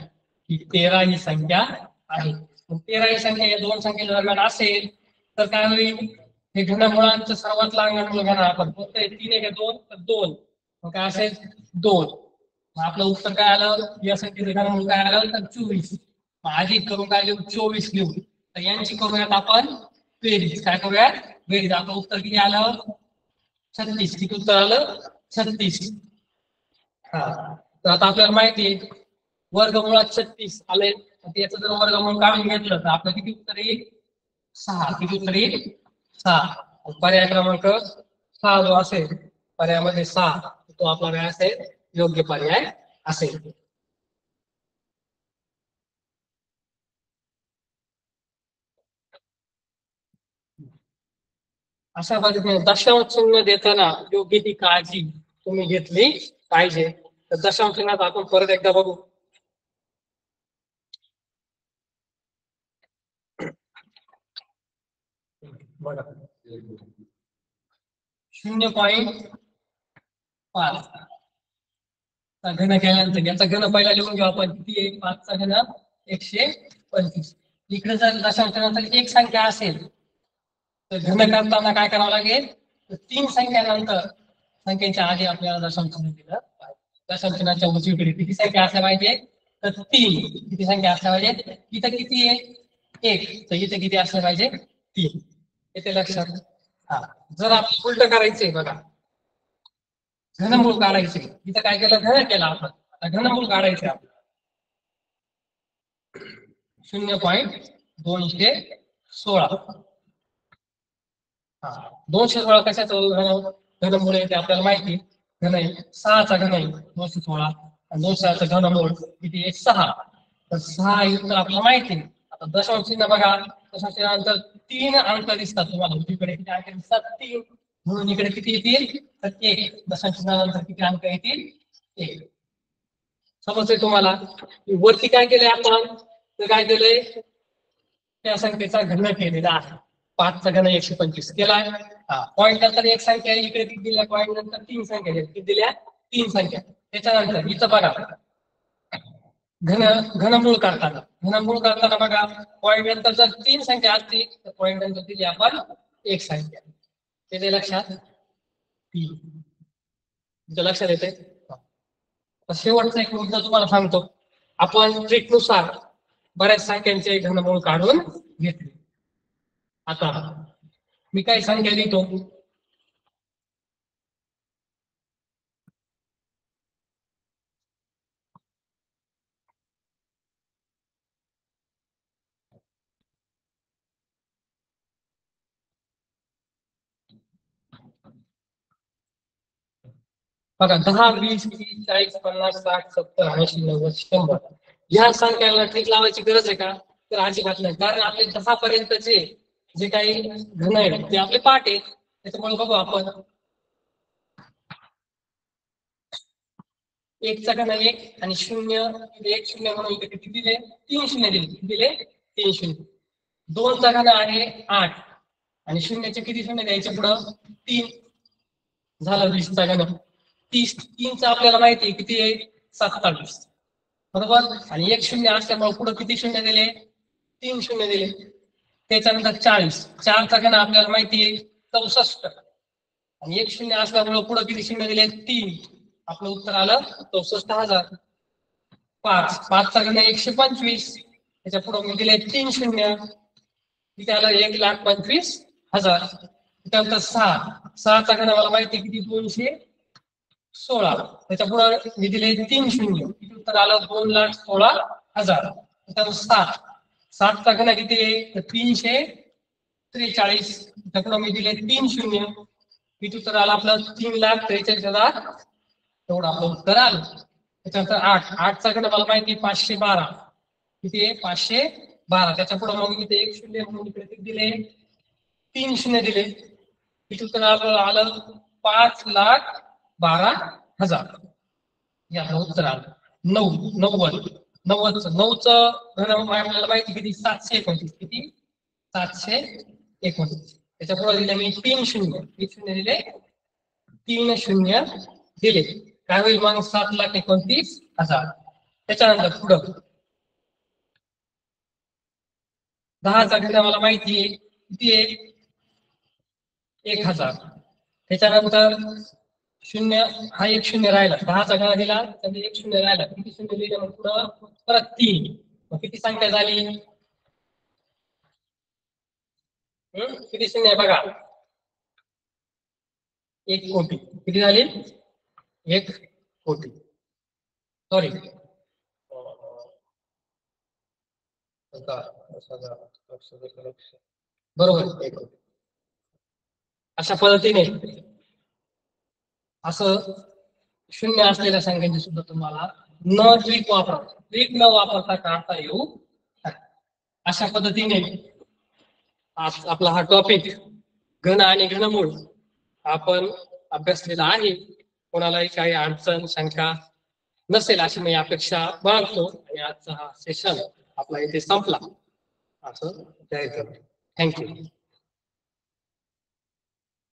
ही तेरा ही संख्या आहे. तेरा ही संख्या या दोन संख्येच्या दरम्यान असेल तर काय होईल? हे घनमुळांचं सर्वात लहान घनमुळ घेणार आपण फक्त तीन आहे का दोन तर दोन. मग काय असेल? दोन. मग आपलं उत्तर काय आलं? या संख्येचं घनमूळ काय आलं? तर चोवीस. अधिक करून काय लिहू? चोवीस घेऊ तर यांची करूयात आपण बेरीज. काय करूयात? बेरीज. आपलं उत्तर किती आलं? छत्तीस. किती उत्तर आलं? छत्तीस. हा. तर आता आपल्याला माहिती आहे वर्गमुळात छत्तीस आले याचं जर वर्गमूळ काढून घेतलं तर आपलं किती उत्तर येईल? सहा. किती उत्तर येईल? सहा. पर्याय क्रमांक सहा जो असेल पर्यायामध्ये सहा तो आपला काय असेल योग्य पर्याय असेल. अशा पद्धतीने दशांश चिन्ह देताना योग्य ती काळजी तुम्ही घेतली पाहिजे. तर दशांश चिन्हात आपण परत एकदा बघू बघा शून्य पॉईंट पाच. घन केल्यानंतर याचा घन पहिला लिहून घेऊ आपण. किती आहे? पाचचा घन एकशे पंचवीस. इकडे जर दशांशानंतर एक संख्या असेल तर घन करताना काय करावं लागेल? तर तीन संख्यानंतर संख्येच्या आधी आपल्याला दशांशाने दिलं पाहिजे दशांशाच्या उजवीकडे किती संख्या असल्या पाहिजे? तर तीन. किती संख्या असल्या पाहिजे? इथं किती आहे? एक. तर इथं किती असल्या पाहिजे? तीन. येते लक्षात. हा. जर आपण उलट करायचंय बघा. घनमूळ काढायचे इथं काय केलं? घन केला आपण. आता घनमूळ काढायचे आपण शून्य पॉईंट दोनशे सोळा. हा. दोनशे सोळा कशाचं घन घनमूळ येते आपल्याला माहिती. घन आहे सहाचा घन आहे. दोनशे सोळा. आणि दोनशेचं घनमूळ किती आहे? सहा. तर सहा युद्ध आपल्याला माहिती आहे. आता दशांश चिन्ह बघा. दशांश चिन्हानंतर तीन अंक दिसतात तुम्हाला. उजवीकडे किती अंक दिसतात? तीन. म्हणून इकडे किती येतील? तर एक. दशांश किती अंक येतील? एक. समजते तुम्हाला? वरती काय केलंय आपण? तर काय केलंय? त्या संख्येचा घन केलेला आहे. पाचचा घन एकशे पंचवीस केलाय. पॉईंट नंतर एक संख्या आहे, इकडे किती दिल्या? पॉईंट नंतर तीन संख्या किती दिल्या? तीन संख्या त्याच्यानंतर इथं बघा. घन घनमूळ करताना घनमूळ करताना बघा पॉईंट नंतर जर तीन संख्या असतील. तर पॉईंट नंतर दिली आपण एक संख्या. त्याचे लक्षात? तीन. तुमच्या लक्षात येते शेवटचा एक मुद्दा तुम्हाला सांगतो. आपण ट्रिकनुसार बऱ्याच संख्यांचे घनमूळ काढून घेतले. आता मी काही संख्या लिहितो. बघा दहा वीस तीस चाळीस पन्नास साठ सत्तर ऐंशी नव्वद शंभर. ह्या संख्याला ट्रिक लावायची गरज आहे का? तर अजिबात नाही. कारण आपले दहा पर्यंतचे जे काही घन आहे ते आपले पाठ आहे त्याच्यामुळे बघू आपण. एकचा घन एक आणि शून्य एक शून्य म्हणून इकडे किती दिले? तीन शून्य दिले. दिले? तीन शून्य. दोनचा घन आहे आठ. आणि शून्याचे किती शून्य द्यायचे पुढं? तीन. झालं वीसचा घन तीस तीनचा आपल्याला माहिती आहे किती आहे? सत्तावीस बरोबर? आणि एक शून्य असल्यामुळे पुढे किती शून्य दिले? तीन शून्य दिले. त्याच्यानंतर चाळीस. चारचा घन आपल्याला माहिती आहे चौसष्ट. आणि एक शून्य असल्यामुळे पुढे किती शून्य दिले? तीन. आपलं उत्तर आलं चौसष्ट हजार. पाच. पाचचा घन एकशे पंचवीस. त्याच्या पुढे मी दिले तीन शून्य. तिथे आलं एक लाख पंचवीस हजार. त्यानंतर सहा. सहाचा घन मला माहिती किती दोनशे? सोळा. त्याच्या पुढे मी दिले तीन शून्य. किती उत्तर आलं दोन लाख सोळा हजार. त्यानंतर सात सातचा किती आहे? तीनशे त्रेचाळीस. त्याच्या मी दिले तीन शून्य. किती उत्तर आलं आपलं तीन लाख त्रेचाळीस हजार. एवढं आपलं उत्तर आलं. त्याच्यानंतर आठ. आठचा घन मला माहिती पाचशे बारा. किती आहे? पाचशे बारा. त्याच्या पुढे मग इथे एक शून्य म्हणून इकडे दिले. तीन शून्य दिले. किती उत्तर आलं आलं पाच लाख बारा हजार. या उत्तर आलं नऊ नव्वद. नव्वदच नऊचं आपल्याला माहिती किती? सातशे एकोणतीस. किती? सातशे एकोणतीस. त्याच्या पुढे दिले मी तीन शून्य. तीन शून्य दिले. तीन शून्य दिले. काय होईल मग? सात लाख एकोणतीस हजार. त्याच्यानंतर पुढं. दहाचा घन मला माहिती. आहे किती आहे? एक हजार. त्याच्यानंतर शून्य, हा एक शून्य राहिला. दिला एक शून्य राहिला. किती शून्य दिले मग पुढं? परत तीन. मग किती संख्या झाली? किती शून्य बघा. एक कोटी. किती झाली? एक कोटी. सॉरी बरोबर. अशा पद्धतीने असं शून्य असलेल्या संख्यांची सुद्धा तुम्हाला न ट्रिक वापरा ट्रिक न वापरता काढता येऊ अशा पद्धतीने आज आपला हा टॉपिक घन आणि घनमूळ आपण अभ्यासलेला आहे. कोणालाही काही अडचण शंका नसेल अशी मी अपेक्षा बाळगतो आणि आजचा हा सेशन आपला इथे संपला. असं जाहीर करतो. थँक्यू